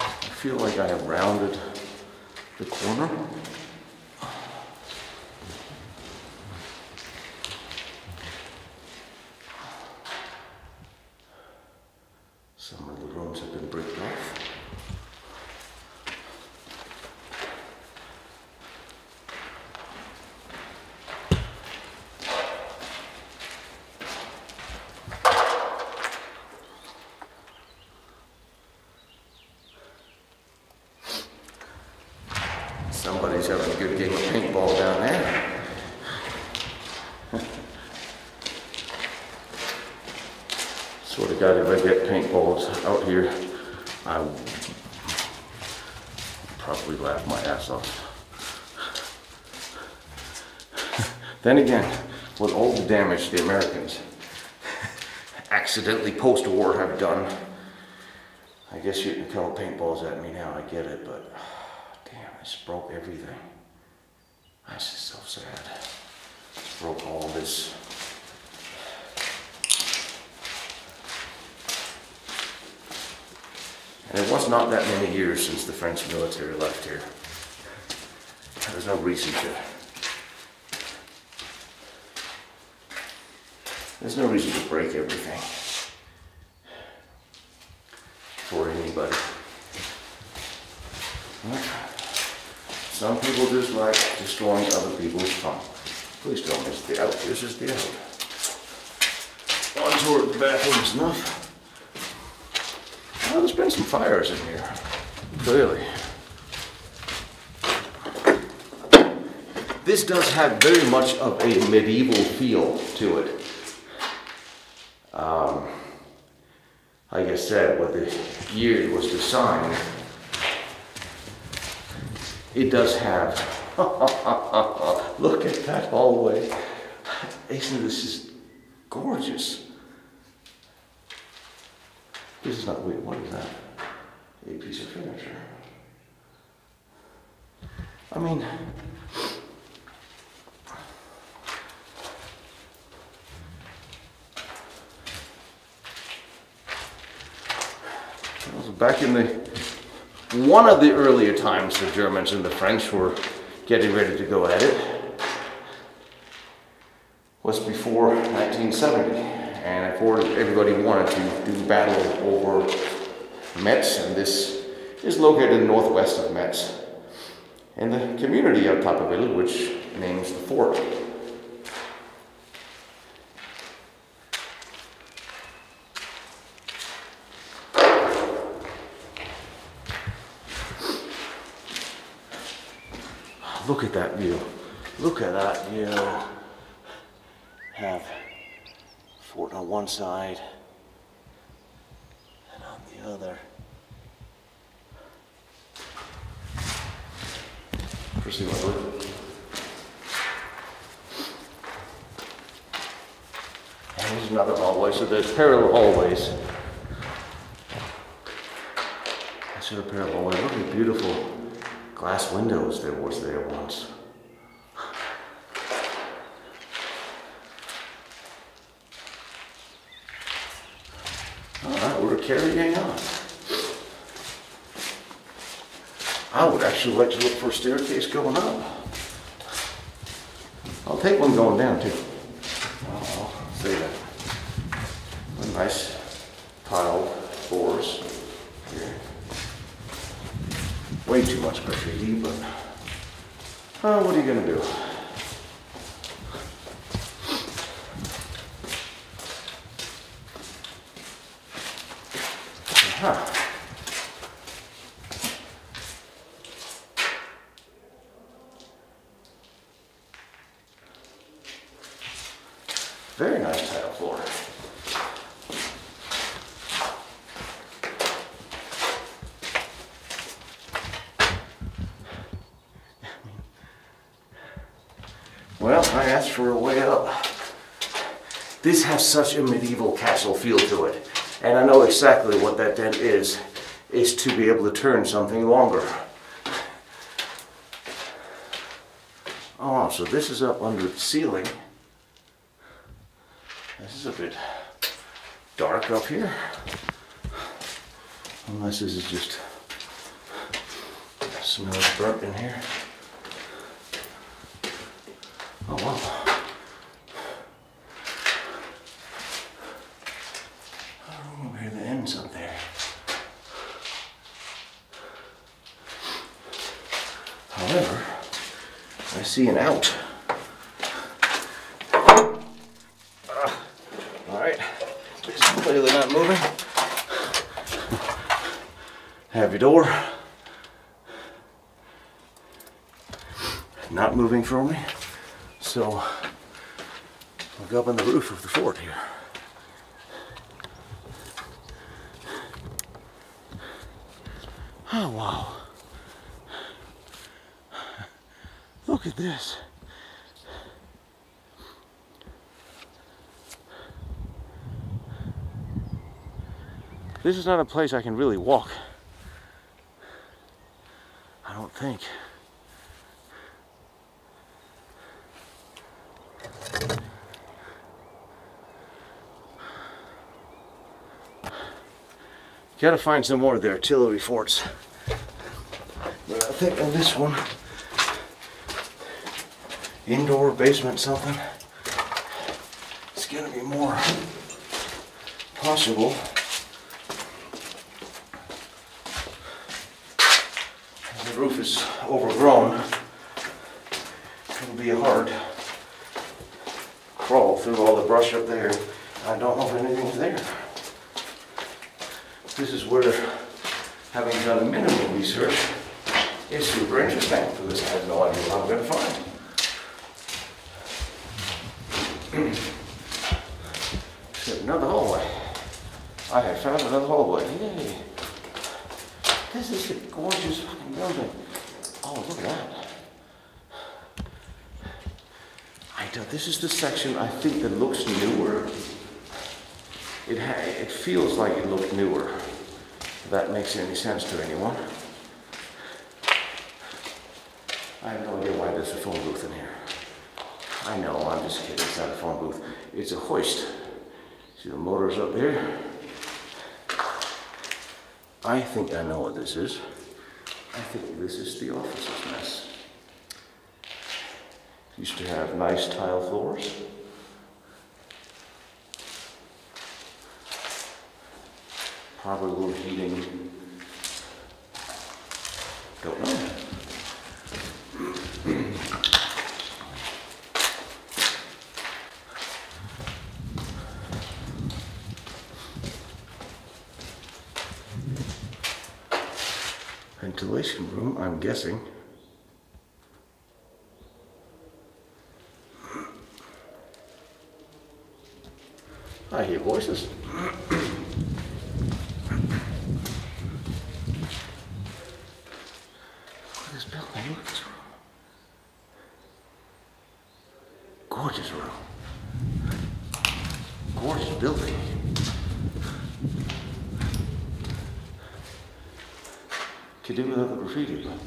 I feel like I have rounded the corner. Some of the rooms have been bricked off. Somebody's having a good game of paintball down there. Sort of God, if I get paintballs out here, I would probably laugh my ass off. Then again, with all the damage the Americans accidentally post-war have done, I guess you can throw paintballs at me now, I get it, but damn, this broke everything. That's just so sad. This broke all this. And it was not that many years since the French military left here. There's no reason to. There's no reason to break everything for anybody. Some people just like destroying other people's fun. Please don't miss the out. This is the out. One tour of the bathroom is enough. Well, there's been some fires in here, clearly. This does have very much of a medieval feel to it. Like I said, what the year was designed, it does have Look at that hallway. Isn't this is gorgeous? This is not, wait, what is that? A piece of furniture. I mean, back in the one of the earlier times the Germans and the French were getting ready to go at it was before 1970 and before everybody wanted to do battle over Metz and this is located in northwest of Metz and the community on top of it which names the fort. Look at that view. Look at that view. Have fort on one side and on the other. Proceed with And here's another hallway, so there's parallel hallways. I That's a parallel hallway. Look at beautiful glass windows there was there once. All carrying on. I would actually like to look for a staircase going up. I'll take one going down too. I'll say that. A nice tiled floors here way too much graffiti, but uh, what are you gonna do? Huh. Very nice tile floor. Well, I asked for a way up. This has such a medieval castle feel to it. And I know exactly what that dent is, is to be able to turn something longer. Oh, so this is up under the ceiling. This is a bit dark up here. Unless this is just smells burnt in here. Oh wow. Oh, where the ends up there. However, I see an out. Uh, all right, is clearly not moving. Have your door. Not moving for me. So I'll go up on the roof of the fort here. Oh wow. Look at this. This is not a place I can really walk. I don't think. Gotta find some more of the artillery forts. But I think on this one, indoor basement something, it's gonna be more possible. The roof is overgrown. It'll be a hard crawl through all the brush up there. I don't know if anything's there this is where, having done a minimal research, is super interesting because I have no idea what I'm going to find. another hallway. I have found another hallway. Yay. This is a gorgeous fucking building. Oh, look at that. now this is the section I think that looks newer. It, it feels like it looked newer. If that makes any sense to anyone. I have no idea why there's a phone booth in here. I know, I'm just kidding, it's not a phone booth. It's a hoist. See the motors up there? I think I know what this is. I think this is the office's mess. Used to have nice tile floors. Probably heating. Don't know. Ventilation room, I'm guessing. I hear voices. Look at this building, look at this room. Gorgeous room. Gorgeous building. Could do without the graffiti, but.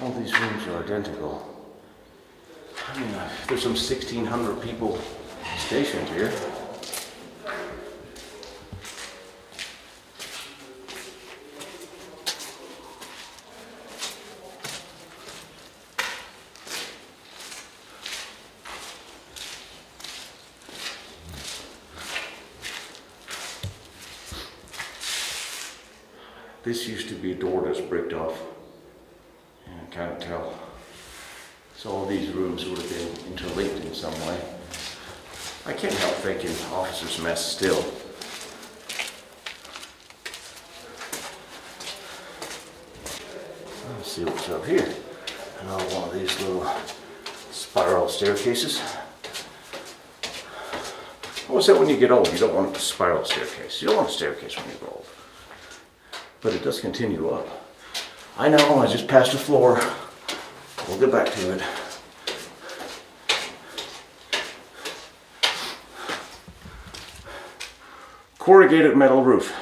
All these rooms are identical. I mean, uh, there's some 1,600 people stationed here. This used to be a door that's bricked off. I can't tell. So all these rooms would have been interlinked in some way. I can't help thinking officer's mess still. Let's see what's up here. Another one of these little spiral staircases. What's that when you get old? You don't want a spiral staircase. You don't want a staircase when you get old. But it does continue up. I know, I just passed the floor. We'll get back to it. Corrugated metal roof.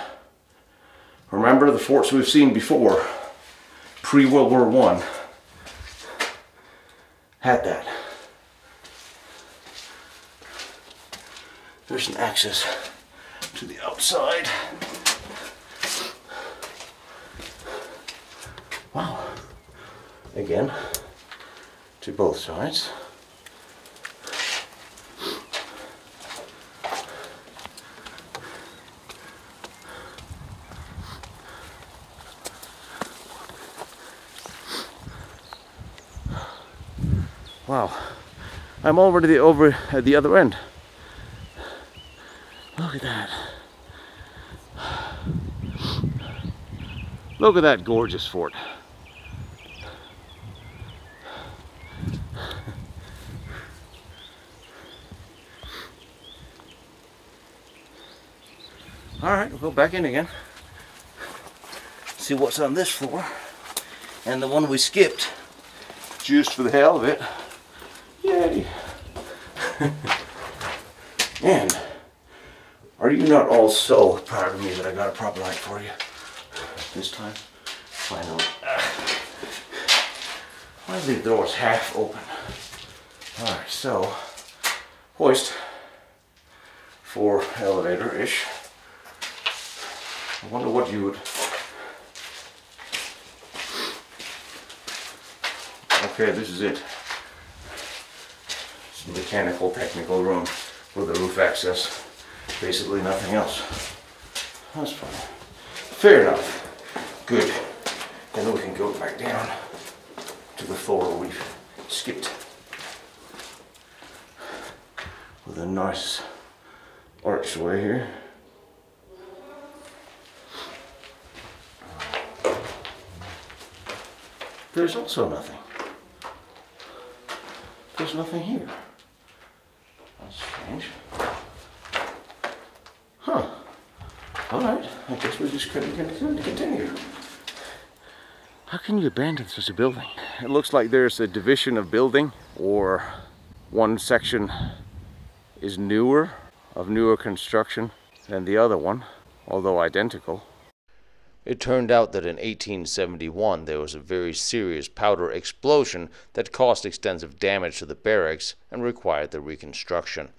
Remember the forts we've seen before, pre-World War One, had that. There's an access to the outside. Wow. Again, to both sides. Wow. I'm already over at the other end. Look at that. Look at that gorgeous fort. Back in again. See what's on this floor. And the one we skipped, just for the hell of it. Yay! and are you not all so proud of me that I got a proper light for you this time? Finally. Why are the doors half open? Alright, so hoist for elevator-ish. I wonder what you would Okay, this is it. It's mechanical technical room with a roof access. Basically nothing else. That's fine. Fair enough. Good. Then we can go back down to the floor we've skipped. With a nice archway here. There's also nothing. There's nothing here. That's strange. Huh. All right, I guess we're just to continue. How can you abandon such a building? It looks like there's a division of building or one section is newer, of newer construction than the other one, although identical. It turned out that in 1871 there was a very serious powder explosion that caused extensive damage to the barracks and required the reconstruction.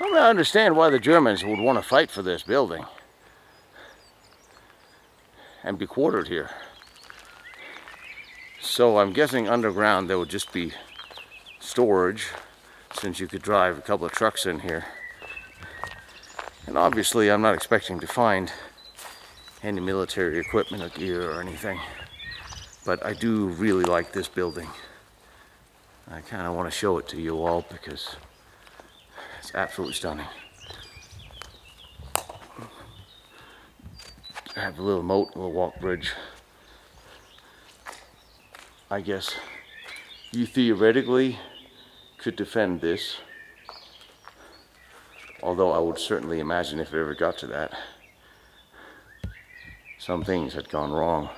I don't understand why the Germans would want to fight for this building and be quartered here. So I'm guessing underground there would just be storage since you could drive a couple of trucks in here. And obviously I'm not expecting to find any military equipment or gear or anything. But I do really like this building. I kind of want to show it to you all because it's absolutely stunning. I have a little moat, a little walk bridge. I guess you theoretically could defend this. Although I would certainly imagine if it ever got to that, some things had gone wrong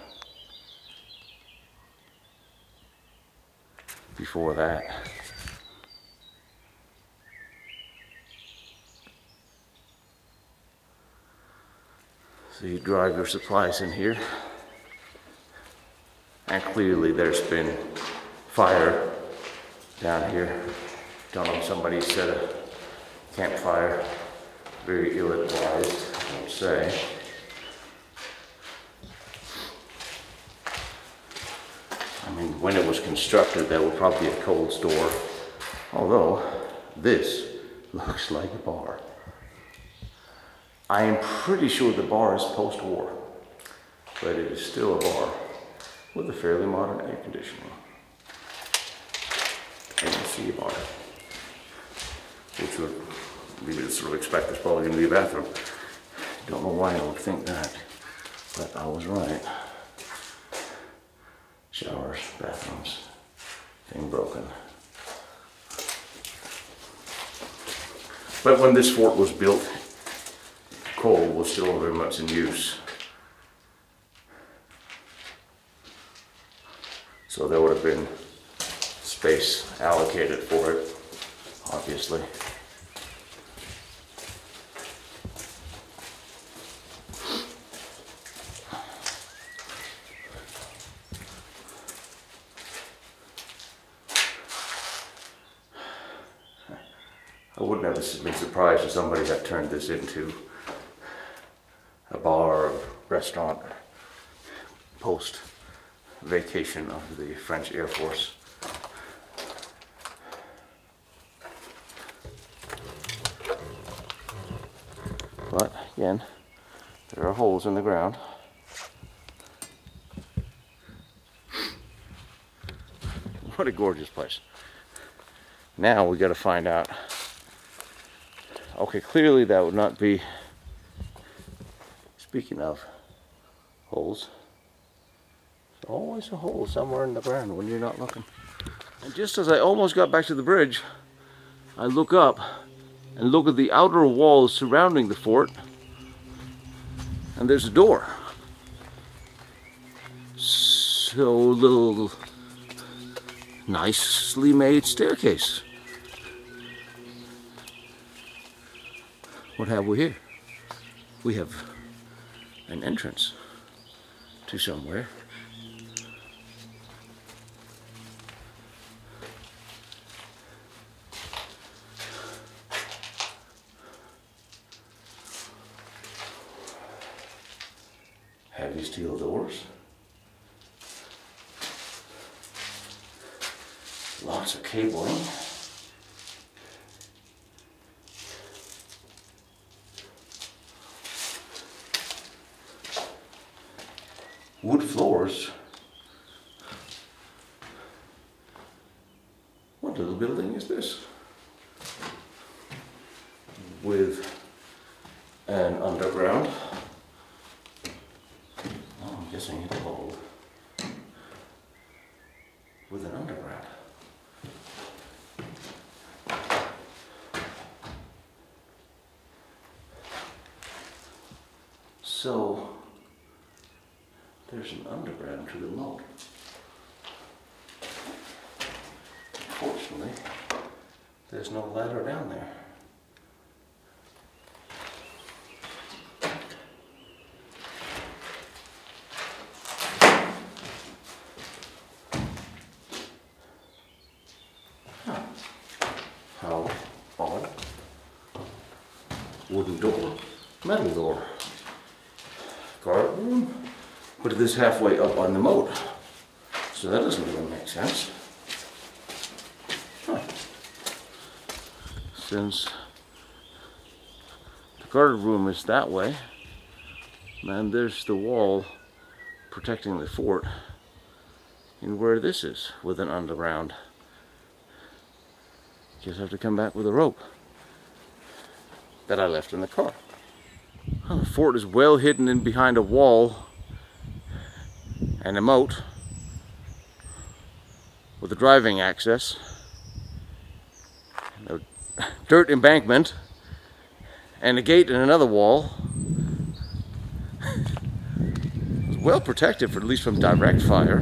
before that. So you drive your supplies in here. And clearly there's been fire down here. Don't know, somebody set a campfire. Very ill-advised, I would say. I mean, when it was constructed, there was probably be a cold store. Although, this looks like a bar. I am pretty sure the bar is post-war, but it is still a bar with a fairly modern air conditioning. And you see a bar, which would me to sort of expect there's probably going to be a bathroom. Don't know why I would think that, but I was right. Showers, bathrooms, thing broken. But when this fort was built, coal was still very much in use. So there would have been space allocated for it, obviously. I been surprised if somebody had turned this into a bar or restaurant post vacation of the French Air Force. But again, there are holes in the ground. What a gorgeous place. Now we got to find out. Okay, clearly that would not be Speaking of holes, there's always a hole somewhere in the ground when you're not looking. And just as I almost got back to the bridge, I look up and look at the outer walls surrounding the fort, and there's a door. So little nicely made staircase. What have we here? We have an entrance to somewhere. Heavy steel doors. Lots of cabling. Wood floors. What little building is this? With an underground. Oh, I'm guessing it's old. With an underground. So there's an underground to the moat. Fortunately, there's no ladder down there. How odd. Wooden door, metal door. Guard room. Put this halfway up on the moat. So that doesn't really make sense. Since the guard room is that way, and there's the wall protecting the fort, and where this is with an underground. Just have to come back with a rope that I left in the car. Well, the fort is well hidden in behind a wall and a moat with a driving access, dirt embankment, and a gate in another wall. well protected, for at least from direct fire.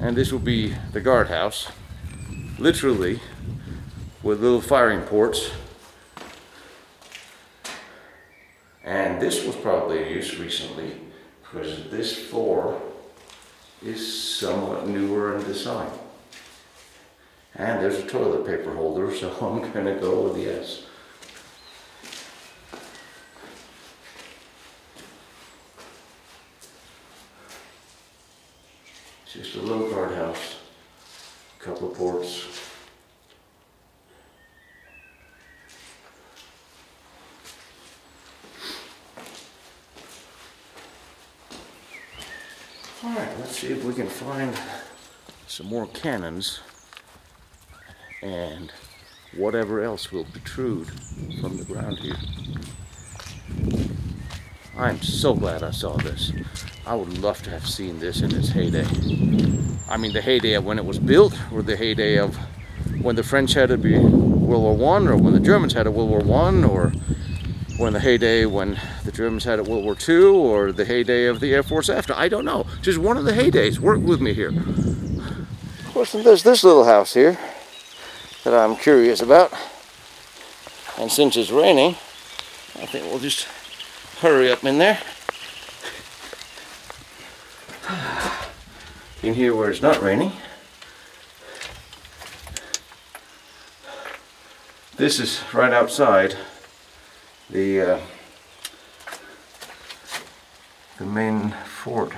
And this will be the guardhouse, literally, with little firing ports And this was probably used recently because this floor is somewhat newer in design. And there's a toilet paper holder, so I'm gonna go with yes. Just a little guardhouse, a couple of ports. All right, let's see if we can find some more cannons and whatever else will protrude from the ground here. I'm so glad I saw this. I would love to have seen this in its heyday. I mean the heyday of when it was built or the heyday of when the French had to be World War One or when the Germans had a World War One or when the heyday when the Germans had at World War II or the heyday of the Air Force after. I don't know. Just one of the heydays. Work with me here. Of course, there's this little house here that I'm curious about. And since it's raining, I think we'll just hurry up in there. In here where it's not raining. This is right outside the uh, the main fort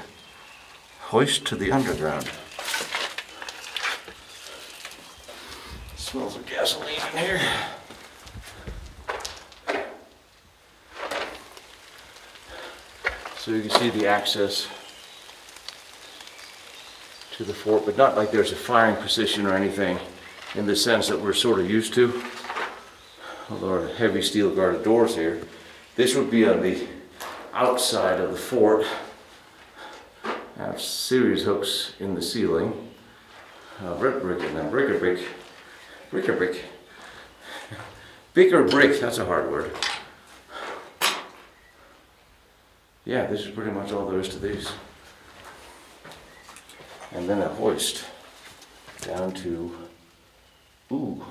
hoist to the underground. Smells of gasoline in here. So you can see the access to the fort, but not like there's a firing position or anything in the sense that we're sort of used to although heavy steel guarded doors here. This would be on the outside of the fort. I have series hooks in the ceiling. Uh, red brick and then brick a brick. Brick a brick. Bigger brick, that's a hard word. Yeah, this is pretty much all there is to these. And then a hoist down to, ooh,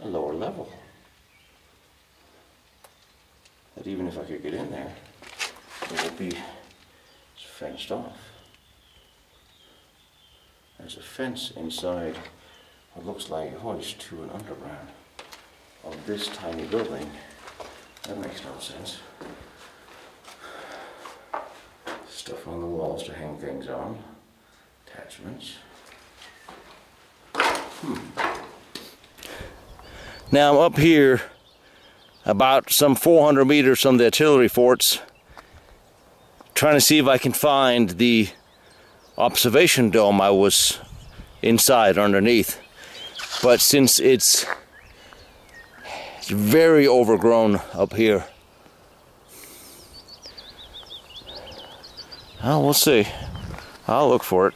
a lower level. That even if I could get in there, it would be fenced off. There's a fence inside what looks like a hoist to an underground of this tiny building. That makes no sense. Stuff on the walls to hang things on. Attachments. Hmm. Now I'm up here about some 400 meters from the artillery forts trying to see if I can find the observation dome I was inside underneath. But since it's, very overgrown up here, well, we'll see. I'll look for it.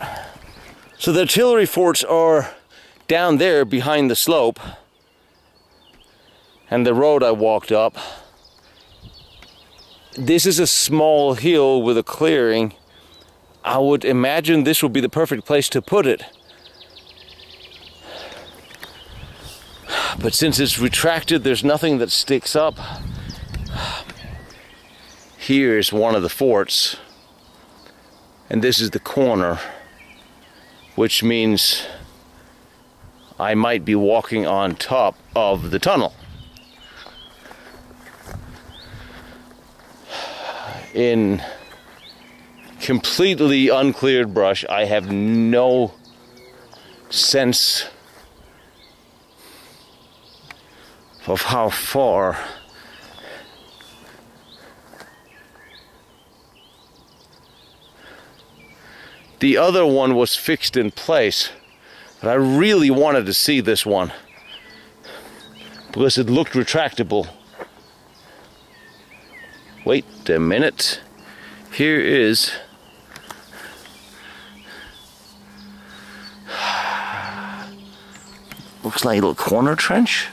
So the artillery forts are down there behind the slope and the road I walked up. This is a small hill with a clearing. I would imagine this would be the perfect place to put it. But since it's retracted, there's nothing that sticks up. Here is one of the forts, and this is the corner, which means I might be walking on top of the tunnel. In completely uncleared brush, I have no sense of how far the other one was fixed in place. But I really wanted to see this one because it looked retractable. Wait a minute. Here is looks like a little corner trench.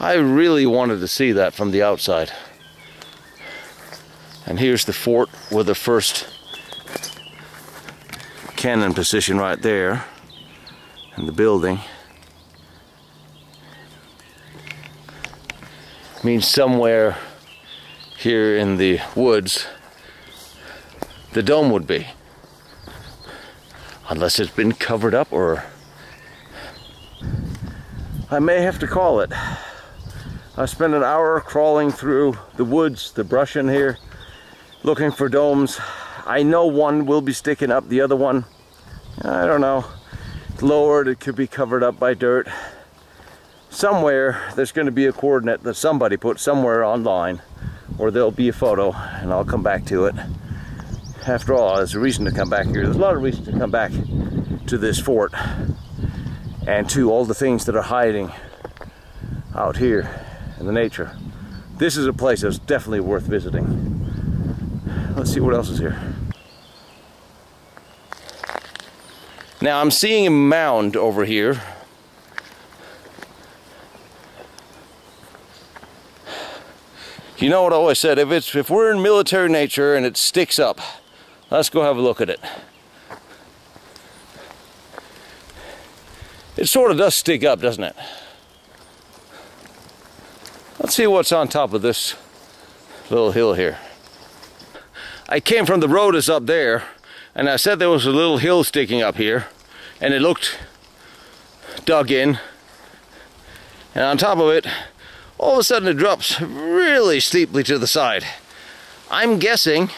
I really wanted to see that from the outside. And here's the fort with the first cannon position right there and the building. Means somewhere here in the woods the dome would be. Unless it's been covered up or I may have to call it. I spent an hour crawling through the woods, the brush in here, looking for domes. I know one will be sticking up, the other one, I don't know. It's lowered, it could be covered up by dirt. Somewhere there's going to be a coordinate that somebody put somewhere online, or there'll be a photo, and I'll come back to it. After all, there's a reason to come back here. There's a lot of reasons to come back to this fort and to all the things that are hiding out here in the nature. This is a place that's definitely worth visiting. Let's see what else is here. Now I'm seeing a mound over here. You know what I always said, if it's if we're in military nature and it sticks up, let's go have a look at it. It sort of does stick up, doesn't it? Let's see what's on top of this little hill here. I came from the road is up there and I said there was a little hill sticking up here and it looked dug in and on top of it all of a sudden it drops really steeply to the side. I'm guessing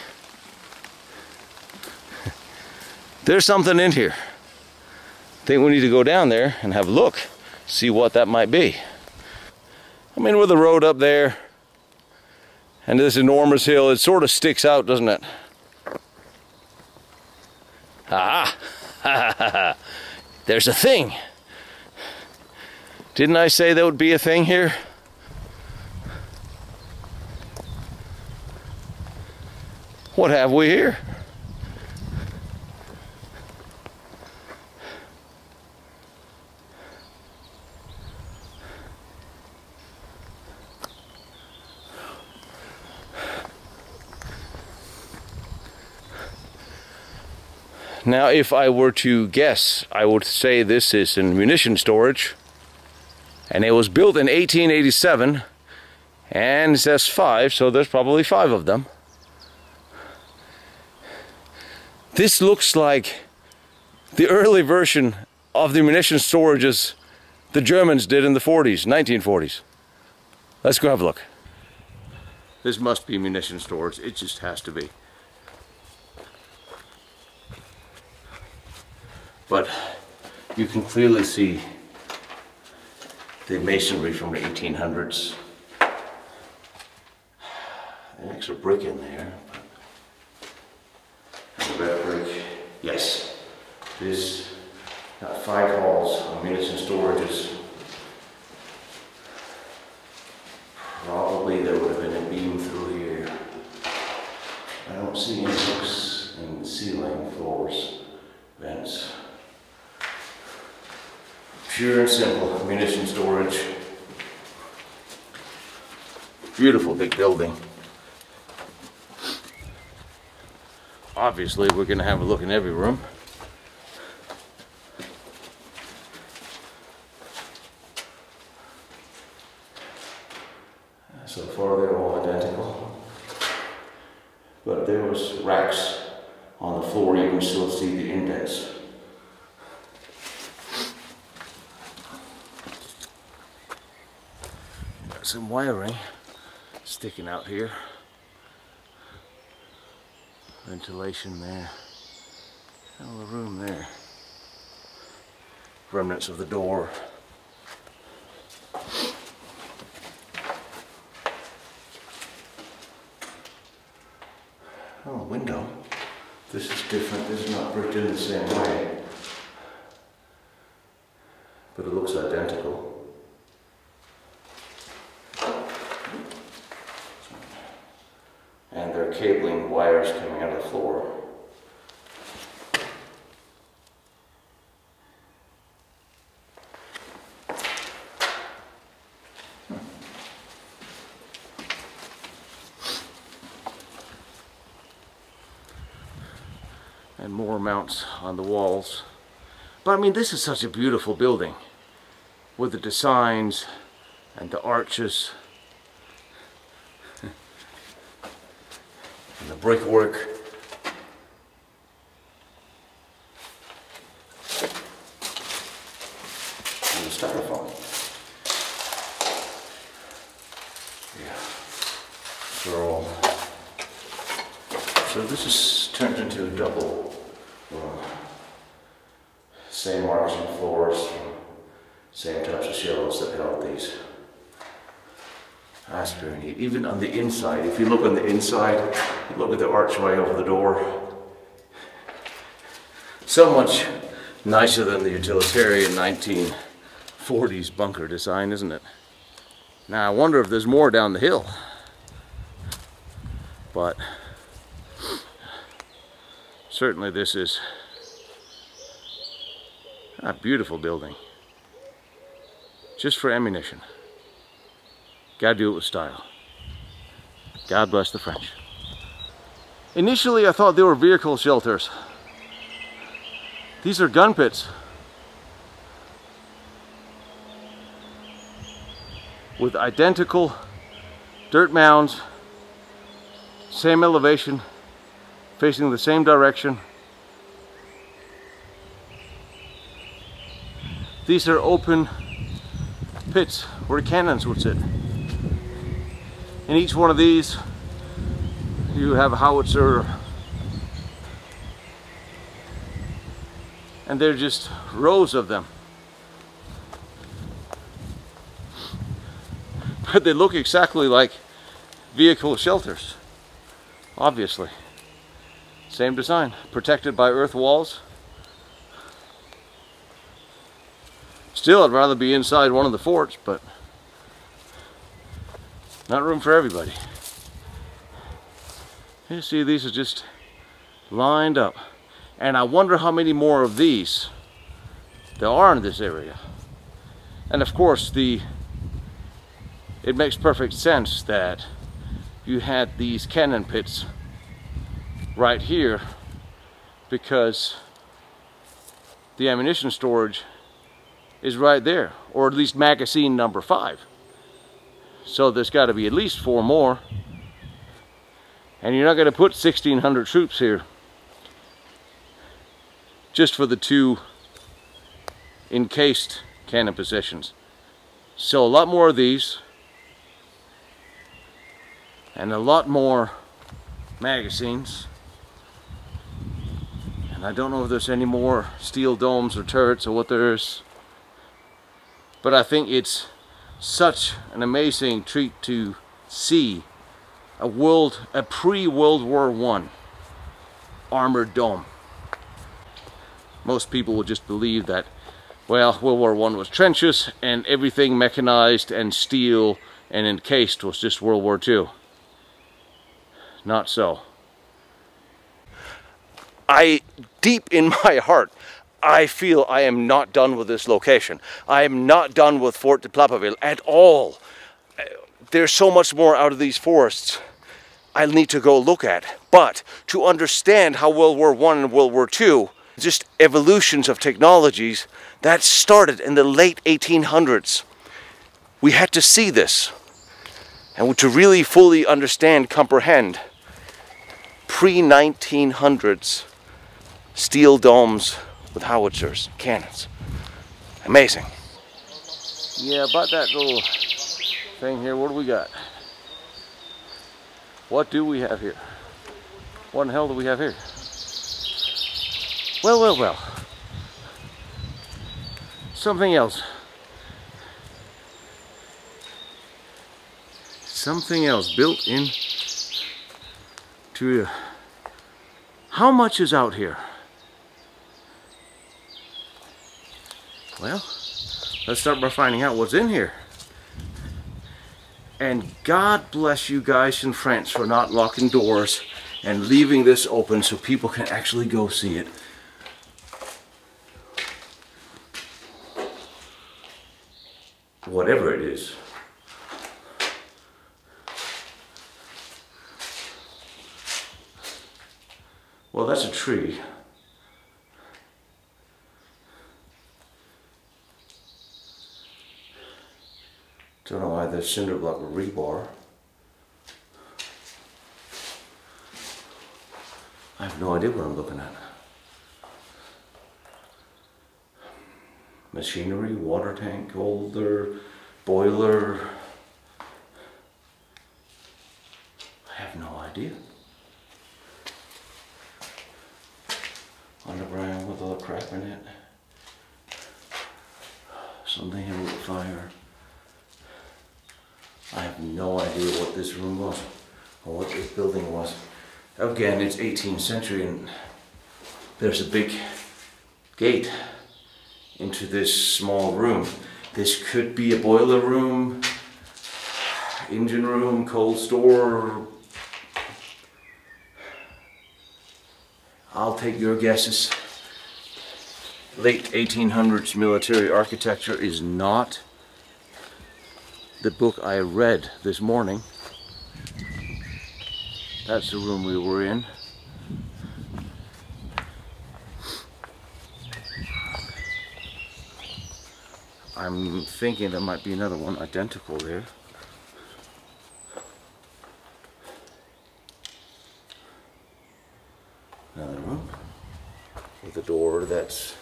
there's something in here. I think we need to go down there and have a look, see what that might be. I mean, with the road up there and this enormous hill, it sort of sticks out, doesn't it? Ah, there's a thing. Didn't I say there would be a thing here? What have we here? Now, if I were to guess, I would say this is in munition storage. And it was built in 1887 and it says five, so there's probably five of them. This looks like the early version of the munition storages the Germans did in the 40s, 1940s. Let's go have a look. This must be munition storage, it just has to be. But you can clearly see the masonry from the 1800s. An extra brick in there. And red brick. Yes. This got five halls of munition storages. Probably there would have been a beam through here. I don't don't see any hooks in the ceiling, floors, vents. Pure and simple munition storage. Beautiful big building. Obviously, we're going to have a look in every room. So far, they're all identical. But there was racks on the floor. You can still see the indents. Got some wiring sticking out here. Ventilation there. A the room there. Remnants of the door. Oh, window. This is different. This is not bricked in the same way. But it looks identical. And there are cabling wires coming out of the floor. and more mounts on the walls. But I mean, this is such a beautiful building with the designs and the arches and the brickwork. And styrofoam. Yeah. So this is turned into a double room. Same arching floors, same types of shelves that held these. Neat. Even on the inside, if you look on the inside, look at the archway over the door. So much nicer than the utilitarian 1940s bunker design, isn't it? Now I wonder if there's more down the hill. But certainly this is a beautiful building. Just for ammunition. Gotta do it with style. God bless the French. Initially I thought they were vehicle shelters. These are gun pits. With identical dirt mounds, same elevation, facing the same direction. These are open pits where cannons would sit. In each one of these, you have howitzer. And they're just rows of them. But they look exactly like vehicle shelters, obviously. Same design, protected by earth walls. Still, I'd rather be inside one of the forts, but not room for everybody. You see, these are just lined up. And I wonder how many more of these there are in this area. And of course, the it makes perfect sense that you had these cannon pits right here because the ammunition storage is right there or at least magazine number five so there's got to be at least four more and you're not going to put 1600 troops here just for the two encased cannon positions so a lot more of these and a lot more magazines. And I don't know if there's any more steel domes or turrets or what there is. But I think it's such an amazing treat to see a world, a pre-World War One armored dome. Most people will just believe that, well, World War One was trenches and everything mechanized and steel and encased was just World War Two. Not so. I, deep in my heart, I feel I am not done with this location. I am not done with Fort de Plappeville at all. There's so much more out of these forests I need to go look at. But to understand how World War One and World War Two, just evolutions of technologies that started in the late 1800s. We had to see this. And to really fully understand, comprehend pre-1900s steel domes with howitzers, cannons. Amazing. Yeah, about that little thing here, what do we got? What do we have here? What in hell do we have here? Well, well, well. Something else. Something else built in to how much is out here? Well, let's start by finding out what's in here. And God bless you guys in France for not locking doors and leaving this open so people can actually go see it. Whatever it is. Well, that's a tree. Don't know why there's cinder block rebar. I have no idea what I'm looking at. Machinery, water tank holder, boiler. I have no idea. Underground with all the crap in it. Something here with fire. I have no idea what this room was or what this building was. Again, it's 18th century and there's a big gate into this small room. This could be a boiler room, engine room, coal store. I'll take your guesses. Late 1800s military architecture is not the book I read this morning. That's the room we were in. I'm thinking there might be another one identical there. Another room with a door that's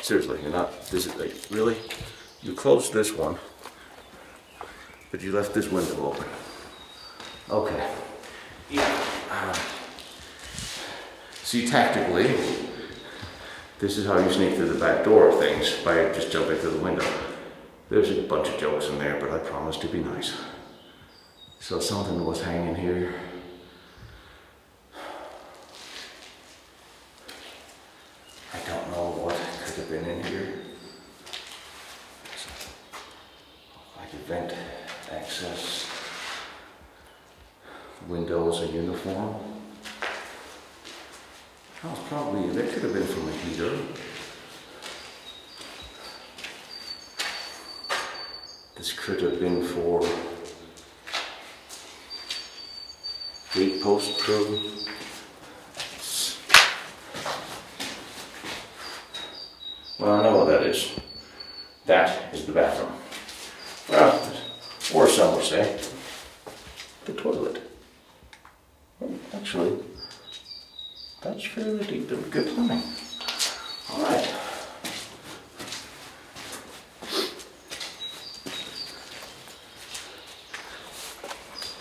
seriously, you're not, this is like, really? You close this one but you left this window open. Okay. Yeah. Uh, see, tactically, this is how you sneak through the back door of things, by just jumping through the window. There's a bunch of jokes in there, but I promise to be nice. So something was hanging here. I don't know what could have been in here. Like a vent access windows and uniform. That was probably, that could have been from a heater. This could have been for gate post crew. Well, I know what that is. That is the bathroom. Well, or some would say, the toilet. Actually, that's fairly deep and good plumbing. All right.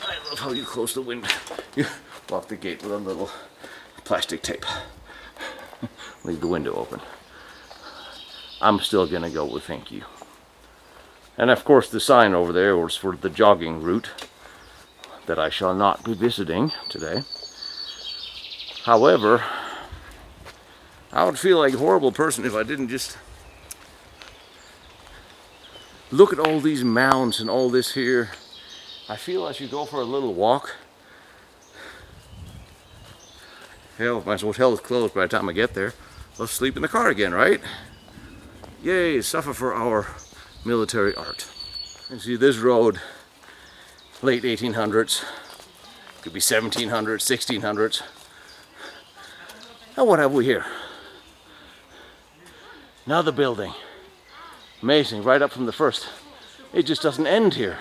I love how you close the window. You lock the gate with a little plastic tape. Leave the window open. I'm still gonna go with thank you. And of course the sign over there was for the jogging route that I shall not be visiting today. However, I would feel like a horrible person if I didn't just look at all these mounds and all this here. I feel I you go for a little walk. Hell, my hotel is closed by the time I get there. I'll sleep in the car again, right? Yay, suffer for our military art. You see this road, late 1800s, could be 1700s, 1600s. Now what have we here? Another building. Amazing, right up from the first. It just doesn't end here.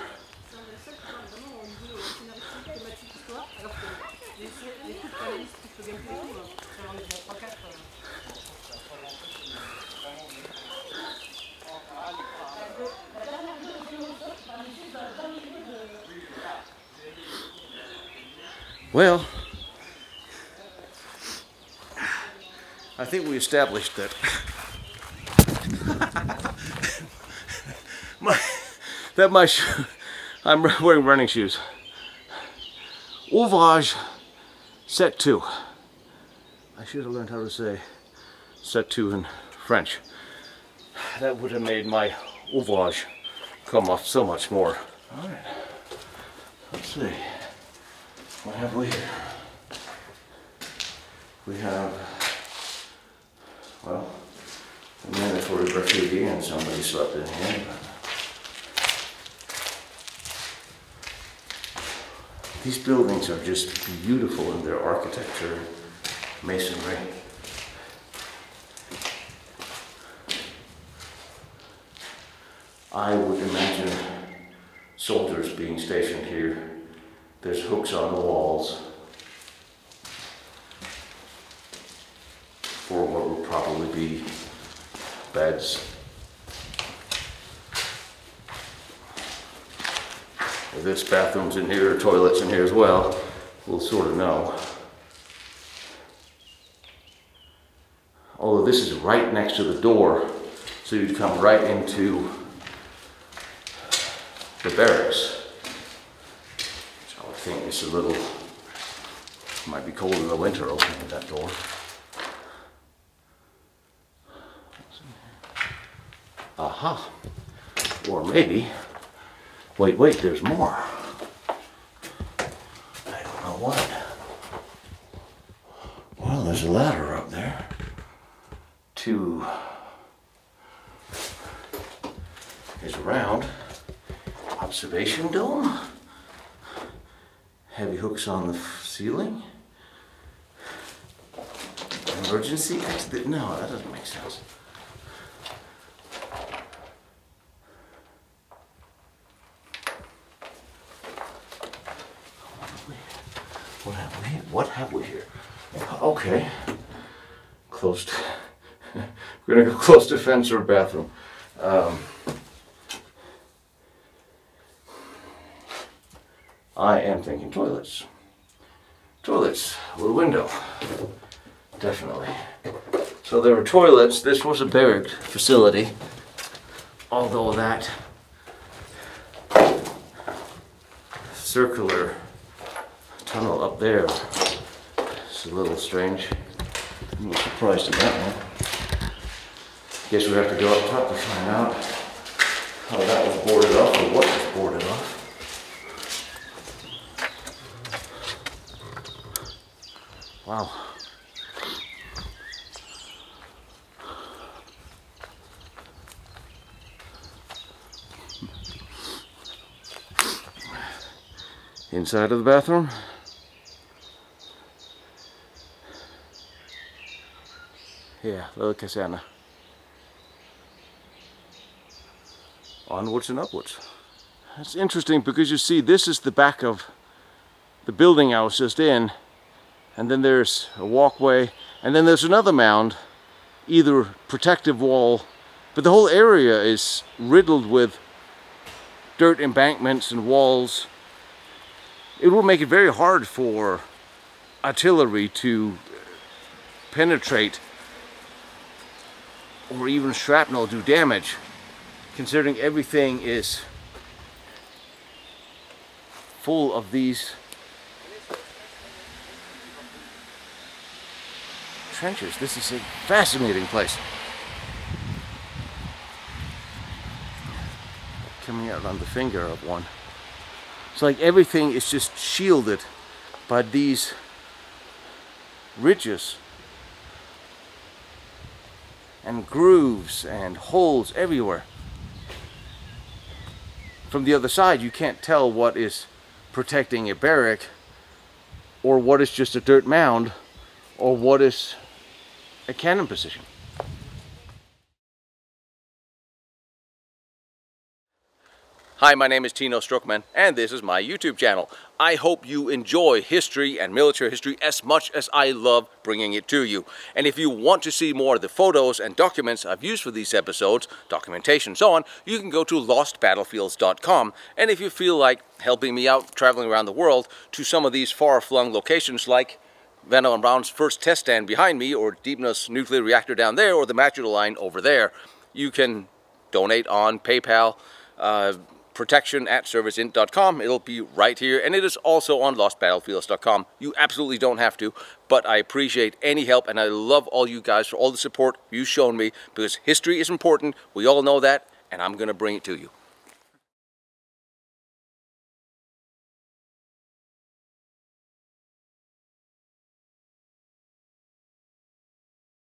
Well, I think we established that my that my I'm wearing running shoes. Ouvrage set two. I should have learned how to say set two in French. That would have made my ouvrage come off so much more. All right. Let's see. What have we here? We have, well, a mandatory graffiti and somebody slept in here. These buildings are just beautiful in their architecture, masonry. I would imagine soldiers being stationed here there's hooks on the walls for what would probably be beds. If this bathroom's in here, toilets in here as well, we'll sort of know. Although this is right next to the door, so you'd come right into the barracks think it's a little, might be cold in the winter opening that door. Aha. Or maybe, wait, wait, there's more. I don't know what. Well, there's a ladder up there to is round observation dome heavy hooks on the ceiling. Emergency exit? No, that doesn't make sense. What have we? What have we here? Okay, close to. we're gonna go close to fence or bathroom. Um, I am thinking toilets. Toilets with a window. Definitely. So there were toilets. This was a barrack facility. Although that circular tunnel up there is a little strange. I'm surprised at that one. Guess we have to go up top to find out how that was boarded off or what was boarded off. Wow. Inside of the bathroom. Yeah, little casana. Onwards and upwards. It's interesting because you see this is the back of the building I was just in and then there's a walkway, and then there's another mound, either protective wall, but the whole area is riddled with dirt embankments and walls. It will make it very hard for artillery to penetrate or even shrapnel do damage considering everything is full of these trenches. This is a fascinating place. Coming out on the finger of one. It's like everything is just shielded by these ridges and grooves and holes everywhere. From the other side, you can't tell what is protecting a barrack or what is just a dirt mound or what is a cannon position. Hi, my name is Tino Struckmann, and this is my YouTube channel. I hope you enjoy history and military history as much as I love bringing it to you. And if you want to see more of the photos and documents I've used for these episodes, documentation so on, you can go to lostbattlefields.com. And if you feel like helping me out traveling around the world to some of these far-flung locations like Von Braun's first test stand behind me, or Diebner's nuclear reactor down there, or the Matsuda line over there, you can donate on PayPal, uh, protection at serviceint.com. It'll be right here, and it is also on lostbattlefields.com. You absolutely don't have to, but I appreciate any help, and I love all you guys for all the support you've shown me, because history is important. We all know that, and I'm going to bring it to you.